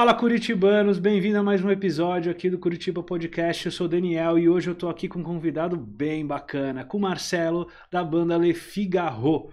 Fala Curitibanos, bem-vindo a mais um episódio aqui do Curitiba Podcast. Eu sou Daniel e hoje eu tô aqui com um convidado bem bacana, com o Marcelo da banda Le Figaro.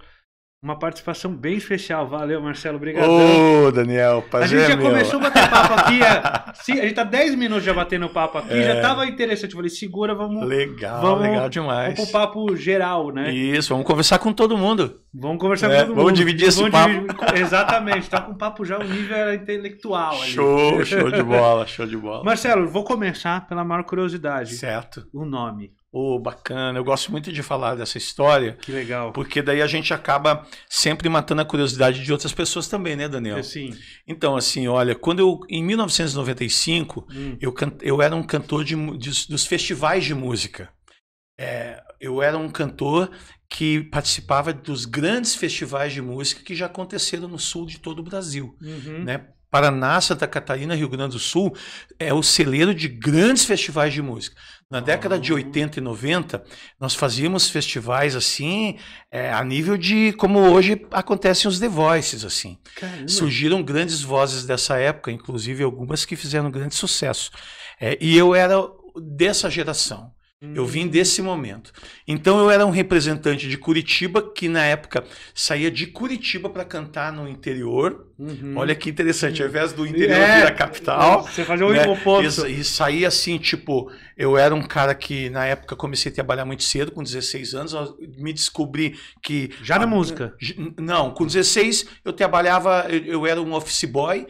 Uma participação bem especial. Valeu, Marcelo. Obrigado. Ô, Daniel, prazer A gente já é meu. começou a bater papo aqui. é, se- a gente tá 10 minutos já batendo papo aqui, É. já tava interessante. Eu falei, segura, vamos, Legal, Vamos- legal vamos demais. pro papo geral, né? Isso, vamos conversar com todo mundo. Vamos conversar É, com todo vamos mundo. dividir esse papo. Exatamente, tá com papo já, o nível intelectual ali. Show, show de bola, show de bola. Marcelo, vou começar pela maior curiosidade. Certo. O nome. Ô, bacana. Eu gosto muito de falar dessa história, Que legal. porque daí a gente acaba sempre matando a curiosidade de outras pessoas também, né, Daniel? Assim, Então, assim, olha, quando eu, em 1995, hum, eu, can- eu era um cantor de, de- dos festivais de música. É, eu era um cantor que participava dos grandes festivais de música que já aconteceram no sul de todo o Brasil. uhum. né? Paraná, Santa Catarina, Rio Grande do Sul é o celeiro de grandes festivais de música. Na década de Oh. 80 e 90, nós fazíamos festivais assim, é, a nível de como hoje acontecem os The Voices, assim. Caramba. Surgiram grandes vozes dessa época, inclusive algumas que fizeram grande sucesso. É, e eu era dessa geração. Eu vim desse momento. Então eu era um representante de Curitiba que na época saía de Curitiba para cantar no interior. Uhum. Olha que interessante, ao invés do interior É, vir a capital. Você fazia o né, oposto. E, e saía assim, tipo, eu era um cara que na época comecei a trabalhar muito cedo, com 16 anos, me descobri que. Já na Ah, música. Não, com 16 eu trabalhava, eu, eu era um office boy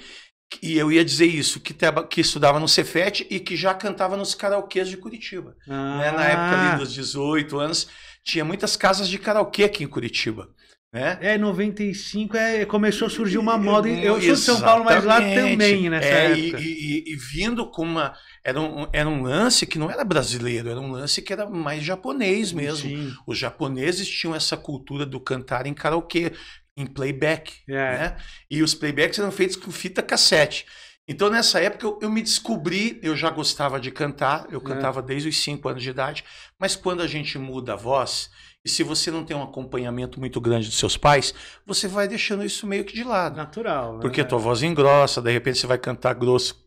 e eu ia dizer isso, que, que estudava no Cefet e que já cantava nos karaokês de Curitiba. né? Na época Ah. ali dos 18 anos, tinha muitas casas de karaokê aqui em Curitiba. Né? É, 95 é, começou a surgir uma moda. Eu sou de São. Paulo, mas lá também nessa É, época. E, e- e vindo com uma. Era um, era um lance que não era brasileiro, era um lance que era mais japonês mesmo. Sim. Os japoneses tinham essa cultura do cantar em karaokê, em playback. É. Né? E os playbacks eram feitos com fita cassete. Então, nessa época, eu, eu me descobri, eu já gostava de cantar, eu É. cantava desde os 5 anos de idade, mas quando a gente muda a voz, e se você não tem um acompanhamento muito grande dos seus pais, você vai deixando isso meio que de lado. Natural. né? Porque a tua voz engrossa, de repente você vai cantar grosso,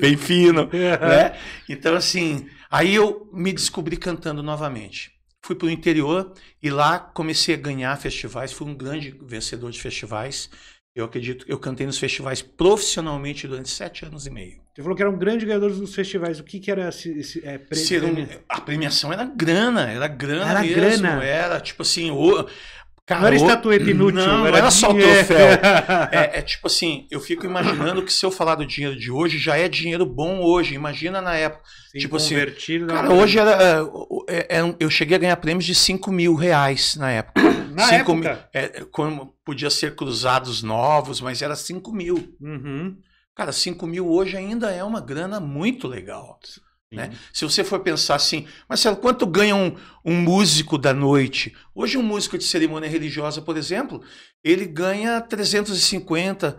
bem fino, né? Então, assim, aí eu me descobri cantando novamente. Fui para o interior e lá comecei a ganhar festivais, fui um grande vencedor de festivais. Eu acredito, eu cantei nos festivais profissionalmente durante sete anos e meio. Você falou que era um grande ganhador dos festivais. O que, que era esse, esse é, pre- um- a premiação era grana, era grana Era mesmo. grana? Era tipo assim, o, cara, Não era estatueta inútil, Não, era, era só troféu. É, é tipo assim, eu fico imaginando que se eu falar do dinheiro de hoje, já é dinheiro bom hoje. Imagina na época. Sim, tipo assim, Cara, hoje era, é, o- é, era um- eu cheguei a ganhar prêmios de 5 mil reais na época. Na Cinco época? mil- é, como podia ser cruzados novos, mas era 5 mil. Uhum. Cara, 5 mil hoje ainda é uma grana muito legal. Né? Se você for pensar assim, Marcelo, quanto ganha um, um músico da noite? Hoje, um músico de cerimônia religiosa, por exemplo, ele ganha 350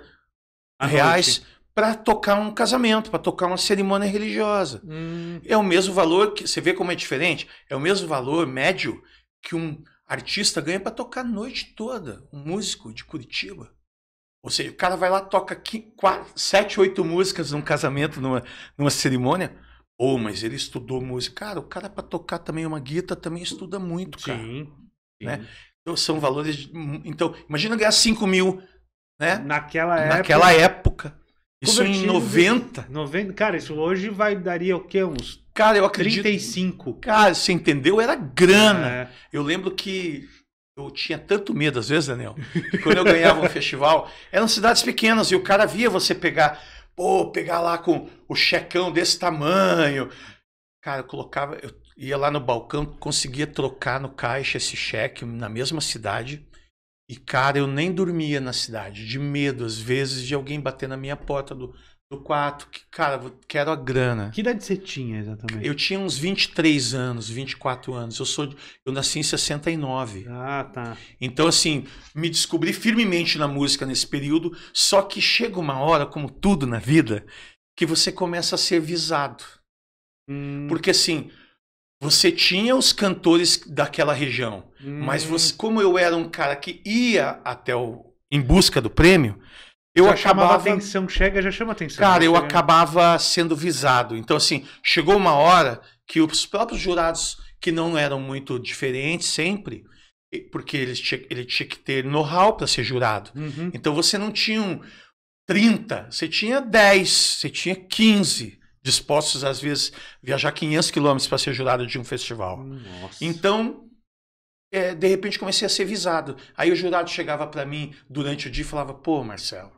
À reais para tocar um casamento, para tocar uma cerimônia religiosa. Hum, É o mesmo valor que você vê como é diferente. É o mesmo valor médio que um artista ganha para tocar a noite toda, um músico de Curitiba. Ou seja, o cara vai lá toca qui- quatro, sete, oito músicas num casamento, numa, numa cerimônia. Ou, mas ele estudou música. Cara, o cara para tocar também uma guitarra também estuda muito, cara. sim. Né? sim. Então, são valores. de- Então, imagina ganhar 5 mil, né? Naquela época. Naquela época. Isso em Convertido. 90. 90, cara, isso hoje vai daria o quê? Uns Cara, eu acredito. 35. Cara, você entendeu? Era grana. É. Eu lembro que eu tinha tanto medo, às vezes, Daniel, que quando eu ganhava um festival, eram cidades pequenas e o cara via você pegar, pô, pegar lá com o checão desse tamanho. Cara, eu colocava, eu ia lá no balcão, conseguia trocar no caixa esse cheque na mesma cidade. E, cara, eu nem dormia na cidade, de medo, às vezes, de alguém bater na minha porta do, do quarto, que, cara, quero a grana. Que idade você tinha exatamente? Eu tinha uns 23 anos, 24 anos. Eu sou, eu nasci em 69. Ah, tá. Então, assim, me descobri firmemente na música nesse período. Só que chega uma hora, como tudo na vida, que você começa a ser visado. Hum, Porque, assim, você tinha os cantores daquela região, hum, mas você, como eu era um cara que ia até o. em busca do prêmio, eu já chamava acabava. atenção, chega, já chama atenção. Cara, eu Chega- acabava sendo visado. Então, assim, chegou uma hora que os próprios jurados, que não eram muito diferentes sempre, porque eles tinha, ele tinha que ter know-how para ser jurado. Uhum. Então, você não tinha um 30, você tinha 10, você tinha 15 dispostos, às vezes, viajar 500 quilômetros para ser jurado de um festival. Nossa. Então, é, de repente comecei a ser visado. Aí o jurado chegava para mim durante o dia e falava: pô, Marcelo,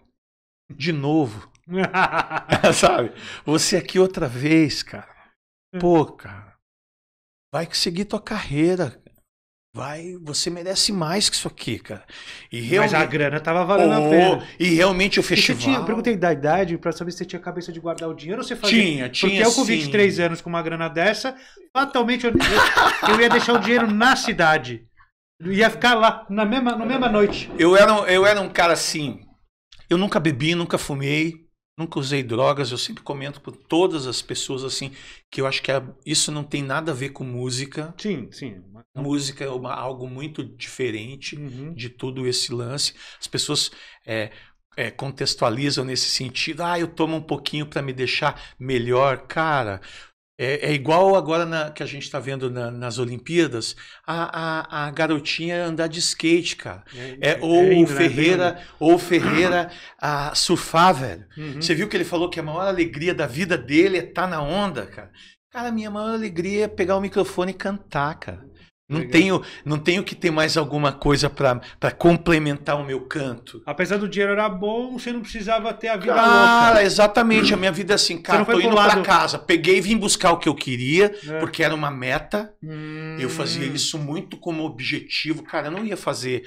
de novo. Sabe? Você aqui outra vez, cara. Pô, cara. Vai seguir tua carreira. Vai, você merece mais que isso aqui, cara. E Mas realmente, a grana tava valendo a Oh, pena. e realmente o festival tinha, eu perguntei da idade pra saber se você tinha cabeça de guardar o dinheiro ou você fazia. tinha, tinha Porque eu com sim. 23 anos com uma grana dessa, fatalmente eu, eu, eu ia deixar o dinheiro na cidade. Ia ficar lá na mesma, na mesma noite. Eu era, eu era um cara assim. Eu nunca bebi, nunca fumei, nunca usei drogas. Eu sempre comento com todas as pessoas assim que eu acho que é- isso não tem nada a ver com música. Sim, sim. Música é uma- algo muito diferente Uhum. de todo esse lance. As pessoas é, é, contextualizam nesse sentido. Ah, eu tomo um pouquinho para me deixar melhor. Cara, é, é igual agora na- que a gente está vendo na- nas Olimpíadas, a, a, a garotinha andar de skate, cara. É, ou o né? Ferreira, ou Ferreira a surfar, velho. Uhum. Você viu que ele falou que a maior alegria da vida dele é estar na onda, cara. Cara, minha maior alegria é pegar o microfone e cantar, cara. Não Legal. tenho, não tenho que ter mais alguma coisa pra pra complementar o meu canto. Apesar do dinheiro era bom, você não precisava ter a vida Cara, louca. exatamente. A minha vida é assim, cara, tô indo pra lado- casa. Peguei e vim buscar o que eu queria, É. porque era uma meta. Hum. Eu fazia isso muito como objetivo. Cara, eu não ia fazer.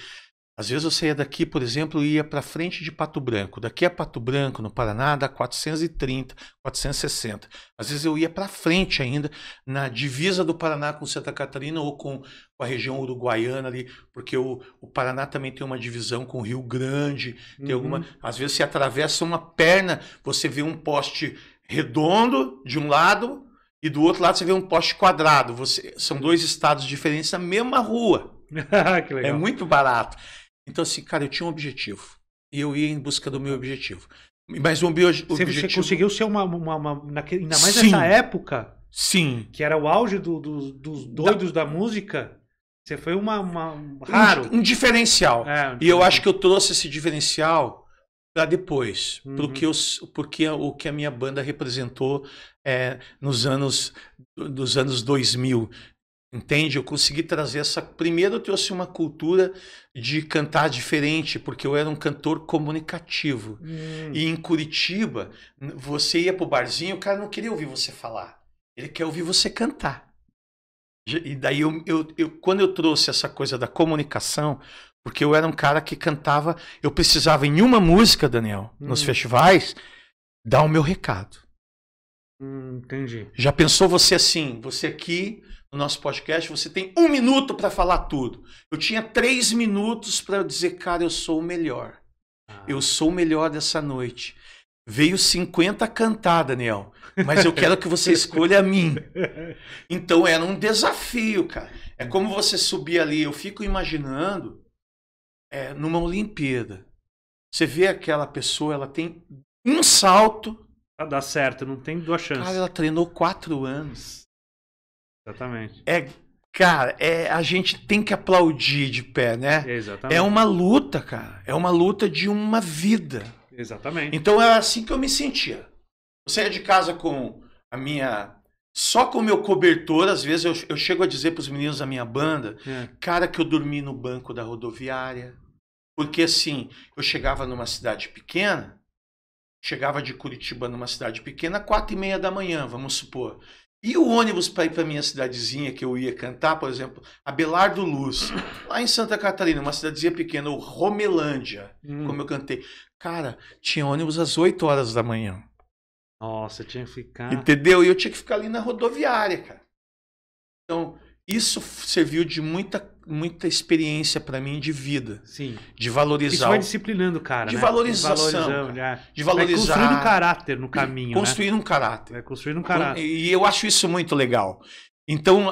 Às vezes eu saía daqui, por exemplo, e ia para frente de Pato Branco. Daqui a Pato Branco, no Paraná, dá 430, 460. Às vezes eu ia para frente ainda, na divisa do Paraná com Santa Catarina ou com, com a região uruguaiana ali, porque o, o Paraná também tem uma divisão com o Rio Grande. Tem Uhum. alguma. Às vezes você atravessa uma perna, você vê um poste redondo de um lado e do outro lado você vê um poste quadrado. Você, são dois estados diferentes na mesma rua. É muito barato. Então, assim, cara, eu tinha um objetivo. E eu ia em busca do meu objetivo. Mas o meu obje- Você, objetivo. conseguiu ser uma. uma, uma- naquele- ainda mais Sim. nessa época, Sim. que era o auge do- do- dos doidos da música. Você foi uma. uma- um raro. Um, um diferencial. É, E eu acho que eu trouxe esse diferencial para depois, Uhum. porque, os, porque o que a minha banda representou é, nos anos dos anos 2000. Entende? Eu consegui trazer essa. Primeiro, eu trouxe uma cultura de cantar diferente, porque eu era um cantor comunicativo. Hum, E em Curitiba, você ia pro barzinho, o cara não queria ouvir você falar. Ele quer ouvir você cantar. E daí, eu, eu, eu- quando eu trouxe essa coisa da comunicação, porque eu era um cara que cantava, eu precisava em uma música, Daniel, nos Hum. festivais, dar o meu recado. hum, entendi. Já pensou você assim, você aqui no nosso podcast, você tem um minuto para falar tudo. Eu tinha três minutos para dizer, cara, eu sou o melhor. Ah, Eu sou o melhor dessa noite. Veio 50 cantar, Daniel. Mas eu quero que você escolha a mim. Então era um desafio, cara. É como você subir ali. Eu fico imaginando é, numa Olimpíada. Você vê aquela pessoa, ela tem um salto. Pra dar certo, não tem duas chances. Cara, ela treinou quatro anos. Exatamente. É, cara, é, a gente tem que aplaudir de pé, né? Exatamente. É uma luta, cara. É uma luta de uma vida. Exatamente. Então era assim que eu me sentia. Eu saía de casa com a minha. Só com o meu cobertor, às vezes eu, eu chego a dizer para os meninos da minha banda, É. cara, que eu dormi no banco da rodoviária. Porque assim, eu chegava numa cidade pequena, chegava de Curitiba numa cidade pequena, quatro e meia da manhã, vamos supor. E o ônibus para ir para minha cidadezinha que eu ia cantar, por exemplo, Abelardo Luz, lá em Santa Catarina, uma cidadezinha pequena, ou Romelândia, Hum. como eu cantei. Cara, tinha ônibus às 8 horas da manhã. Nossa, tinha que ficar. Entendeu? E eu tinha que ficar ali na rodoviária, cara. Então, isso serviu de muita, muita experiência para mim de vida, Sim. de Isso valorizar, vai o- disciplinando o cara. De né? valorização, cara. é. de Vai valorizar, construindo caráter no caminho, construir um caráter. né? Vai construindo um caráter. E eu acho isso muito legal. Então,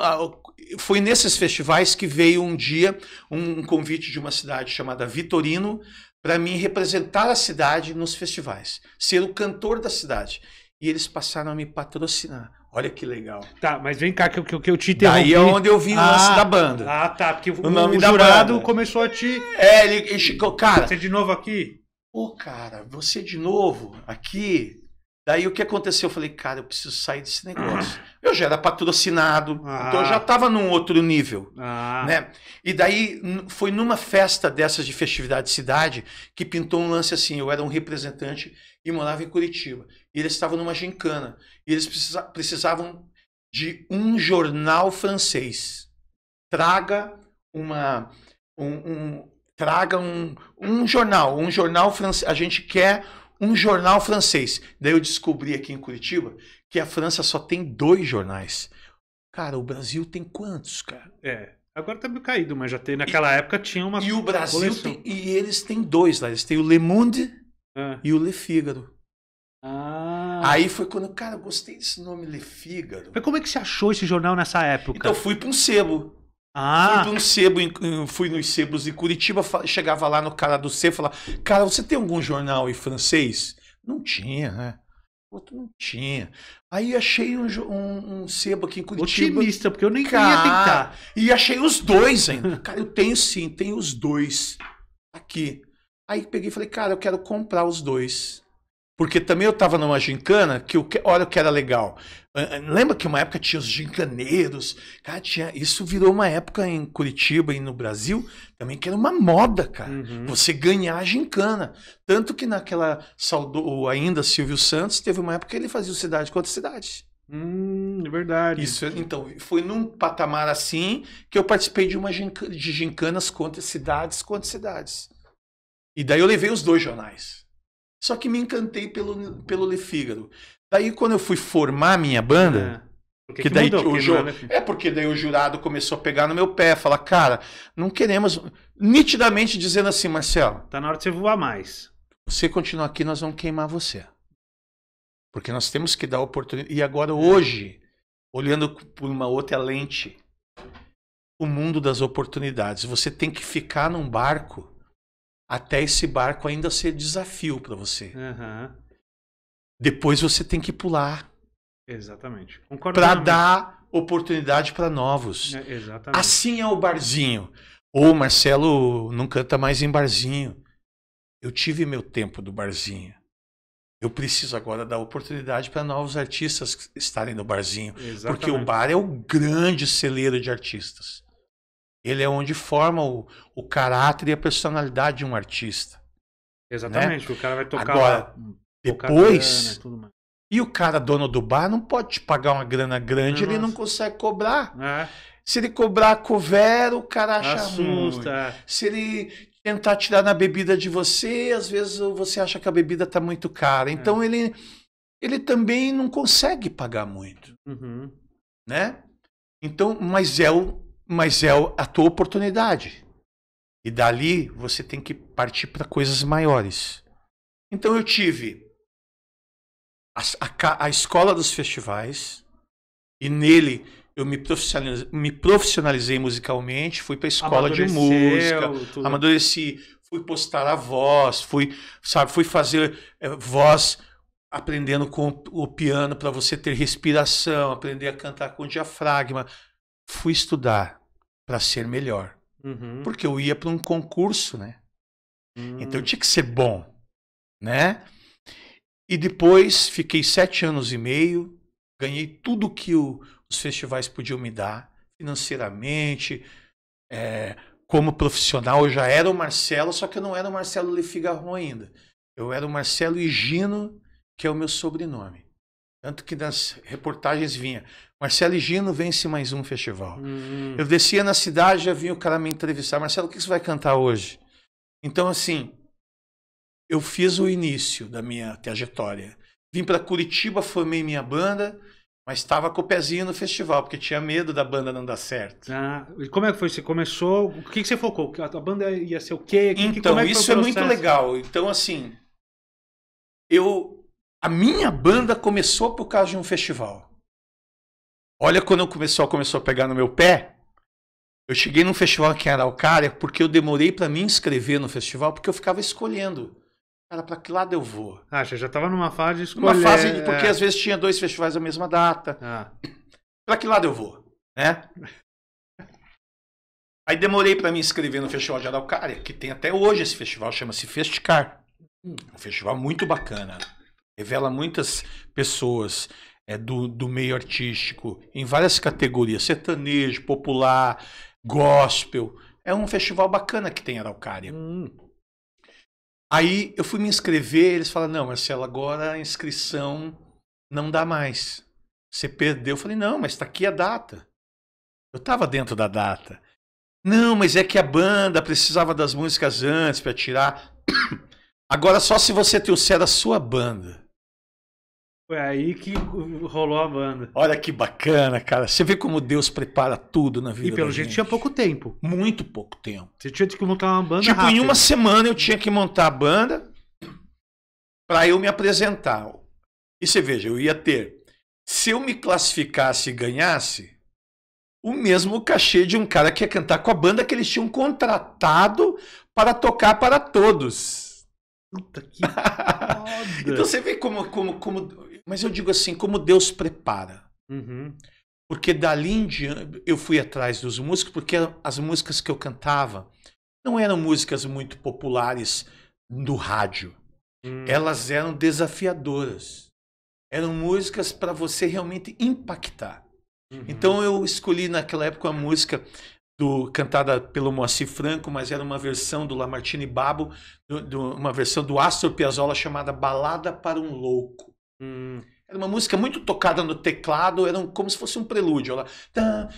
foi nesses festivais que veio um dia um convite de uma cidade chamada Vitorino para mim representar a cidade nos festivais, ser o cantor da cidade. E eles passaram a me patrocinar. Olha que legal. Tá, mas vem cá que, que, que eu te interrompi. Daí é onde eu vi o ah, lance da banda. Ah, tá, porque o, o nome o da jurado banda. começou a te... É, ele, ele cara... Você de novo aqui? Pô, cara, você de novo aqui... Daí o que aconteceu? Eu falei, cara, eu preciso sair desse negócio. Eu já era patrocinado, ah. então eu já estava num outro nível. Ah. Né? E daí foi numa festa dessas de festividade de cidade que pintou um lance assim. Eu era um representante e morava em Curitiba. E eles estavam numa gincana. E eles precisa, precisavam de um jornal francês. Traga uma. Um, um, traga um, um jornal. Um jornal francês. A gente quer um jornal francês. Daí eu descobri aqui em Curitiba que a França só tem dois jornais. Cara, o Brasil tem quantos, cara? É. Agora tá meio caído, mas já tem. Naquela e, época tinha uma. E o Brasil tem, E eles têm dois lá. Eles têm o Le Monde ah. e o Le Figaro. Ah. Aí foi quando, cara, eu gostei desse nome Le Figaro. Mas como é que você achou esse jornal nessa época? Então, eu fui para um sebo. Ah. Fui para um sebo, fui nos sebos em Curitiba, chegava lá no cara do sebo e falava, cara, você tem algum jornal em francês? Não tinha, né? Outro não tinha. Aí achei um, um, um, sebo aqui em Curitiba. Otimista, porque eu nem cara, ia tentar. E achei os dois ainda. cara, eu tenho sim, tenho os dois aqui. Aí peguei e falei, cara, eu quero comprar os dois. Porque também eu estava numa gincana que, o que olha o que era legal. Lembra que uma época tinha os gincaneiros? Cara, tinha, isso virou uma época em Curitiba e no Brasil também que era uma moda, cara. Uhum. Você ganhar a gincana. Tanto que naquela saudou ainda Silvio Santos, teve uma época que ele fazia cidade contra cidade. Hum, é verdade. Isso, então, foi num patamar assim que eu participei de uma gincana, de gincanas contra cidades contra cidades. E daí eu levei os dois jornais. Só que me encantei pelo, pelo Le Figaro. Daí, quando eu fui formar minha banda. É. Que, que daí mudou, o ju... é, é porque daí o jurado começou a pegar no meu pé, falar, cara, não queremos. Nitidamente dizendo assim, Marcelo. Tá na hora de você voar mais. Você continuar aqui, nós vamos queimar você. Porque nós temos que dar oportunidade. E agora, hoje, olhando por uma outra lente, o mundo das oportunidades. Você tem que ficar num barco até esse barco ainda ser desafio para você. Uhum. Depois você tem que pular. Exatamente. Para dar oportunidade para novos. É, exatamente. Assim é o barzinho. Ou Marcelo não canta mais em barzinho. Eu tive meu tempo do barzinho. Eu preciso agora dar oportunidade para novos artistas estarem no barzinho. Exatamente. Porque o bar é o grande celeiro de artistas. Ele é onde forma o, o caráter e a personalidade de um artista. Exatamente, né? o cara vai tocar Agora, lá, depois. Grana, e o cara, dono do bar, não pode te pagar uma grana grande, Nossa. ele não consegue cobrar. É. Se ele cobrar cover, o cara acha Assusta. ruim. É. Se ele tentar tirar na bebida de você, às vezes você acha que a bebida está muito cara. É. Então é. ele, ele também não consegue pagar muito. Uhum. Né? Então, mas é o, mas é a tua oportunidade. E dali você tem que partir para coisas maiores. Então eu tive a, a, a, escola dos festivais e nele eu me profissionalizei, me profissionalizei musicalmente, fui para a escola de música, tudo. amadureci, fui postar a voz, fui, sabe, fui fazer é, voz aprendendo com o piano para você ter respiração, aprender a cantar com diafragma. Fui estudar para ser melhor. Uhum. Porque eu ia para um concurso, né? Uhum. Então eu tinha que ser bom, né? E depois fiquei sete anos e meio, ganhei tudo que o, os festivais podiam me dar, financeiramente, é, como profissional. Eu já era o Marcelo, só que eu não era o Marcelo Le Figaro ainda. Eu era o Marcelo Higino, que é o meu sobrenome. Tanto que nas reportagens vinha Marcelo Gino vence mais um festival. Uhum. Eu descia na cidade, já vinha o cara me entrevistar. Marcelo, o que você vai cantar hoje? Então, assim, eu fiz o início da minha trajetória. Vim para Curitiba, formei minha banda, mas estava com o pezinho no festival, porque tinha medo da banda não dar certo. Ah, e como é que foi? Você começou? O que, que você focou? A banda ia ser o quê? Que, então, que, é isso é muito legal. Então, assim, eu. A minha banda começou por causa de um festival. Olha quando o pessoal começou a pegar no meu pé. Eu cheguei num festival aqui em Araucária porque eu demorei para me inscrever no festival porque eu ficava escolhendo. Cara, para que lado eu vou? Ah, você já tava numa fase de escolher. Uma fase, de, porque é. às vezes tinha dois festivais à mesma data. Ah. Para que lado eu vou? Né? Aí demorei para me inscrever no Festival de Araucária, que tem até hoje esse festival, chama-se Festicar. Um festival muito bacana. Revela muitas pessoas é, do, do meio artístico, em várias categorias, sertanejo, popular, gospel. É um festival bacana que tem em Araucária. Hum. Aí eu fui me inscrever, eles falaram, não, Marcelo, agora a inscrição não dá mais. Você perdeu. Eu falei, não, mas está aqui a data. Eu estava dentro da data. Não, mas é que a banda precisava das músicas antes para tirar. Agora só se você trouxer a sua banda. Foi aí que rolou a banda. Olha que bacana, cara. Você vê como Deus prepara tudo na vida. E pelo jeito gente. tinha pouco tempo. Muito pouco tempo. Você tinha que montar uma banda. Tipo, rápido. em uma semana eu tinha que montar a banda para eu me apresentar. E você veja, eu ia ter. Se eu me classificasse e ganhasse, o mesmo cachê de um cara que ia cantar com a banda que eles tinham contratado para tocar para todos. Puta que então você vê como, como, como. Mas eu digo assim, como Deus prepara. Uhum. Porque dali em diante eu fui atrás dos músicos, porque as músicas que eu cantava não eram músicas muito populares do rádio. Hum. Elas eram desafiadoras. Eram músicas para você realmente impactar. Uhum. Então eu escolhi naquela época uma música do, cantada pelo Moacir Franco, mas era uma versão do Lamartine Babo, do, do, uma versão do Astor Piazzolla chamada Balada para um Louco. Hum. Era uma música muito tocada no teclado, era um, como se fosse um prelúdio. Tan.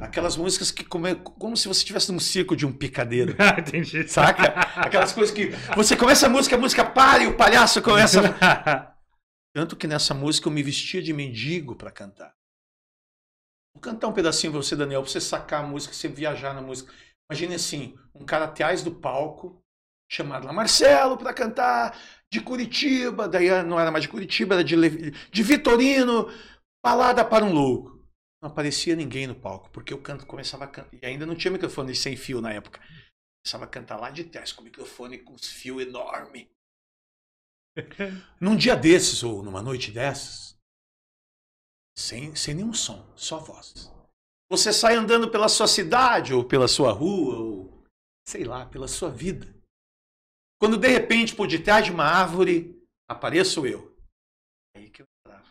Aquelas músicas que como, como se você estivesse num circo de um picadeiro. Entendi. Saca? Aquelas coisas que você começa a música, a música para e o palhaço começa. Tanto que nessa música eu me vestia de mendigo para cantar. Vou cantar um pedacinho pra você, Daniel, pra você sacar a música, você viajar na música. Imagine assim, um cara atrás do palco, chamado lá Marcelo para cantar de Curitiba, daí não era mais de Curitiba, era de, de Vitorino, balada para um louco. Não aparecia ninguém no palco, porque eu canto, começava a cantar, e ainda não tinha microfone sem fio na época. Começava a cantar lá de trás, com o microfone com os fios enormes. Num dia desses, ou numa noite dessas, sem, sem nenhum som, só voz. Você sai andando pela sua cidade, ou pela sua rua, ou sei lá, pela sua vida. Quando de repente, por detrás de uma árvore, apareço eu. Aí que eu entrava.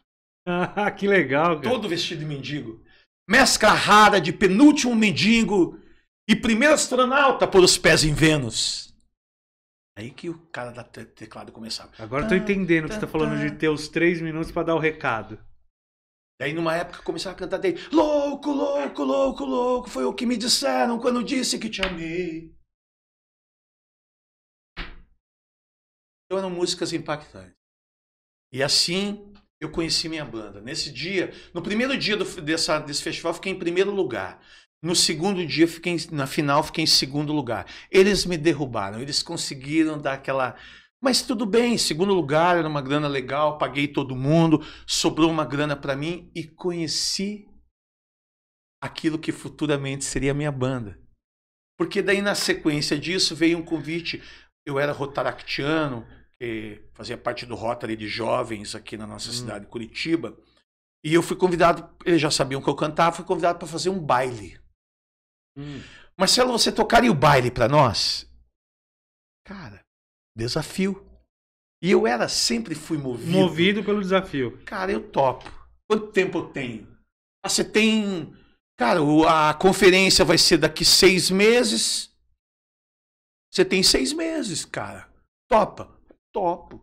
Ah, que legal, cara. Todo vestido de mendigo. Mescla rara de penúltimo mendigo e primeiro astronauta por os pés em Vênus. Aí que o cara da teclado começava. Agora eu tô entendendo que você tá falando de ter os três minutos para dar o recado. Daí numa época começava a cantar daí, louco, louco, louco, louco, foi o que me disseram quando disse que te amei. Eram músicas impactantes. E assim eu conheci minha banda. Nesse dia, no primeiro dia do, dessa, desse festival, fiquei em primeiro lugar. No segundo dia, fiquei, na final, fiquei em segundo lugar. Eles me derrubaram, eles conseguiram dar aquela. Mas tudo bem, segundo lugar, era uma grana legal, paguei todo mundo, sobrou uma grana para mim e conheci aquilo que futuramente seria a minha banda. Porque daí, na sequência disso, veio um convite. Eu era rotaractiano, fazia parte do Rotary de jovens aqui na nossa hum. cidade, Curitiba. E eu fui convidado, eles já sabiam que eu cantava, fui convidado para fazer um baile. Hum. Marcelo, você tocaria o baile para nós? Cara, desafio. E eu era, sempre fui movido. Movido pelo desafio. Cara, eu topo. Quanto tempo eu tenho? Ah, você tem. Cara, a conferência vai ser daqui seis meses. Você tem seis meses, cara. Topa. Topo.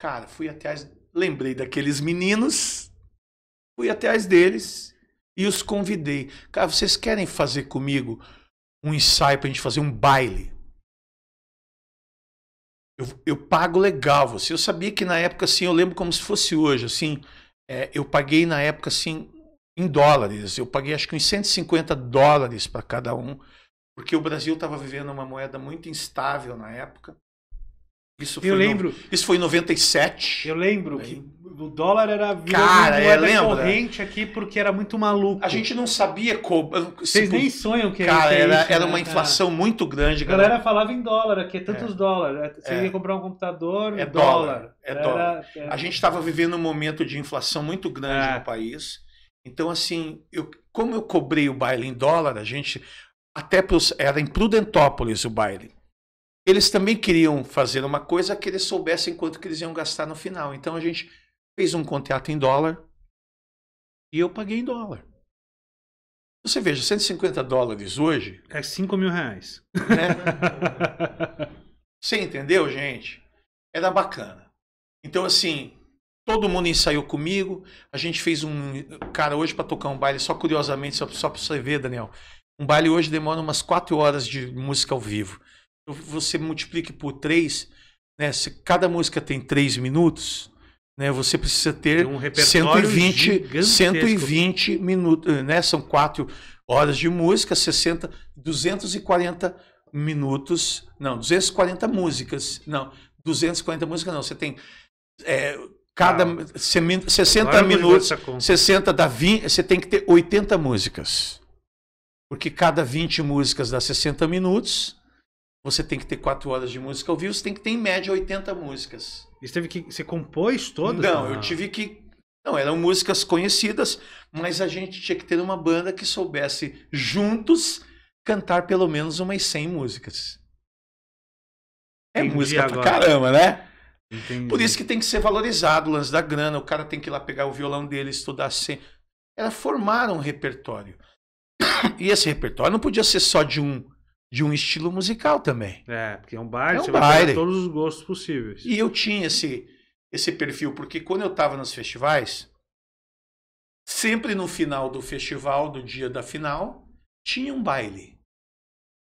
Cara, fui atrás. Lembrei daqueles meninos. Fui atrás deles e os convidei. Cara, vocês querem fazer comigo um ensaio pra gente fazer um baile? Eu, eu pago legal você. Eu sabia que na época, assim, eu lembro como se fosse hoje, assim, é, eu paguei na época, assim, em dólares. Eu paguei acho que uns 150 dólares para cada um, porque o Brasil estava vivendo uma moeda muito instável na época. Isso Eu foi no- lembro, isso foi em 97. eu lembro que o dólar era Cara, é, lembra? corrente aqui porque era muito maluco. A gente não sabia como. Vocês nem sonham que Cara, que é era, isso, era né? uma inflação muito grande, A galera. falava em dólar, aqui é tantos dólares. Você É. ia comprar um computador, É dólar. é dólar. era- A gente estava vivendo um momento de inflação muito grande É. no país. Então, assim, eu, como eu cobrei o baile em dólar, a gente. Até pros, era em Prudentópolis o baile. Eles também queriam fazer uma coisa que eles soubessem quanto que eles iam gastar no final. Então a gente fez um contrato em dólar e eu paguei em dólar. Você veja, 150 dólares hoje, É 5 mil reais. né? Você entendeu, gente? Era bacana. Então, assim, todo mundo ensaiou comigo. A gente fez um. Cara, hoje para tocar um baile, só curiosamente, só, só para você ver, Daniel. Um baile hoje demora umas 4 horas de música ao vivo. Você multiplique por 3, né? Se cada música tem 3 minutos, né? Você precisa ter Tem um repertório 120, gigantesco. 120 minutos, né? São 4 horas de música, 60, 240 minutos, não, 240 músicas, não, 240 músicas não, você tem é, cada Ah. semi- 60 Agora eu vou minutos, essa conta. 60 dá 20, você tem que ter 80 músicas. Porque cada 20 músicas dá 60 minutos. Você tem que ter 4 horas de música ao vivo, você tem que ter em média 80 músicas. E Você teve que. Você compôs todas? Não, Ah. eu tive que. Não, eram músicas conhecidas, mas a gente tinha que ter uma banda que soubesse juntos cantar pelo menos umas 100 músicas. É Entendi música agora. pra caramba, né? Entendi. Por isso que tem que ser valorizado o lance da grana. O cara tem que ir lá pegar o violão dele, estudar sem. Era formar um repertório. E esse repertório não podia ser só de um, de um estilo musical também. É, porque é um baile, É um você vai baile. ter todos os gostos possíveis. E eu tinha esse, esse perfil, porque quando eu estava nos festivais, sempre no final do festival, do dia da final, tinha um baile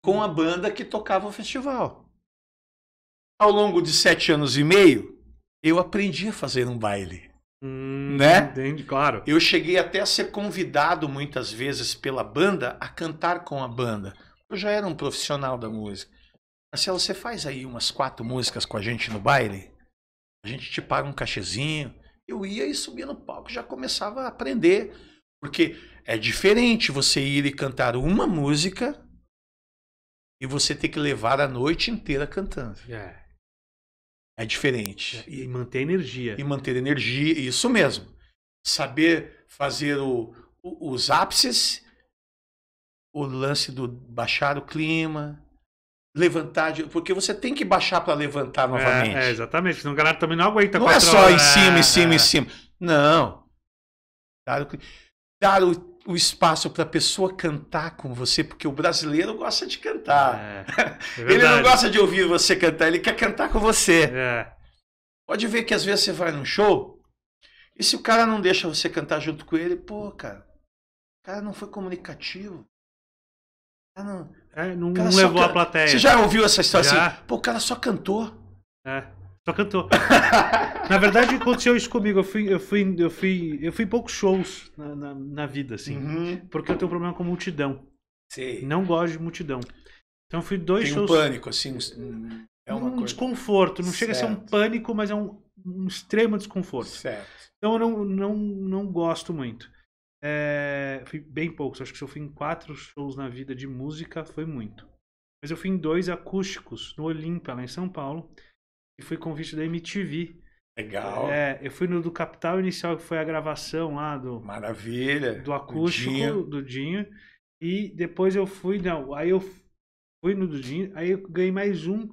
com a banda que tocava o festival. Ao longo de sete anos e meio, eu aprendi a fazer um baile. Hum, Né? Entende, claro. Eu cheguei até a ser convidado muitas vezes pela banda a cantar com a banda. Eu já era um profissional da música. Marcelo, você faz aí umas quatro músicas com a gente no baile? A gente te paga um cachezinho. Eu ia e subia no palco, já começava a aprender. Porque é diferente você ir e cantar uma música e você ter que levar a noite inteira cantando. É. É diferente. E manter energia. E manter energia, isso mesmo. Saber fazer o, o- os ápices, o lance do baixar o clima, levantar, de- porque você tem que baixar para levantar novamente. É, é, exatamente. Senão o galera também não aguenta Não é só horas. em cima, É, em cima, é. em cima. Não. Dar o, dar o, o espaço para a pessoa cantar com você, porque o brasileiro gosta de cantar. É, é ele não gosta de ouvir você cantar, ele quer cantar com você. É. Pode ver que às vezes você vai num show e se o cara não deixa você cantar junto com ele, pô, cara, o cara não foi comunicativo. Não- É, não, não levou a plateia. Você já ouviu essa história Já. assim? Pô, o cara só cantou. É, só cantou. Na verdade, aconteceu isso comigo. Eu fui, eu fui, eu fui, eu fui em poucos shows na, na, na vida, assim. Uhum. Porque eu tenho um problema com multidão. Sei. Não gosto de multidão. Então eu fui dois Tem um shows. pânico, assim. um- É uma um coisa. desconforto. Não chega a ser um Certo. pânico, mas é um, um extremo desconforto. Certo. Então eu não, não, não gosto muito. É, fui bem poucos. Acho que se eu fui em quatro shows na vida de música, foi muito. Mas eu fui em dois acústicos no Olímpia, lá em São Paulo. E fui convite da MTV. Legal. É, eu fui no do Capital Inicial, que foi a gravação lá do, Maravilha. do acústico Dinho. do Dinho. E depois eu fui, não, aí eu fui no do Dinho, aí eu ganhei mais um,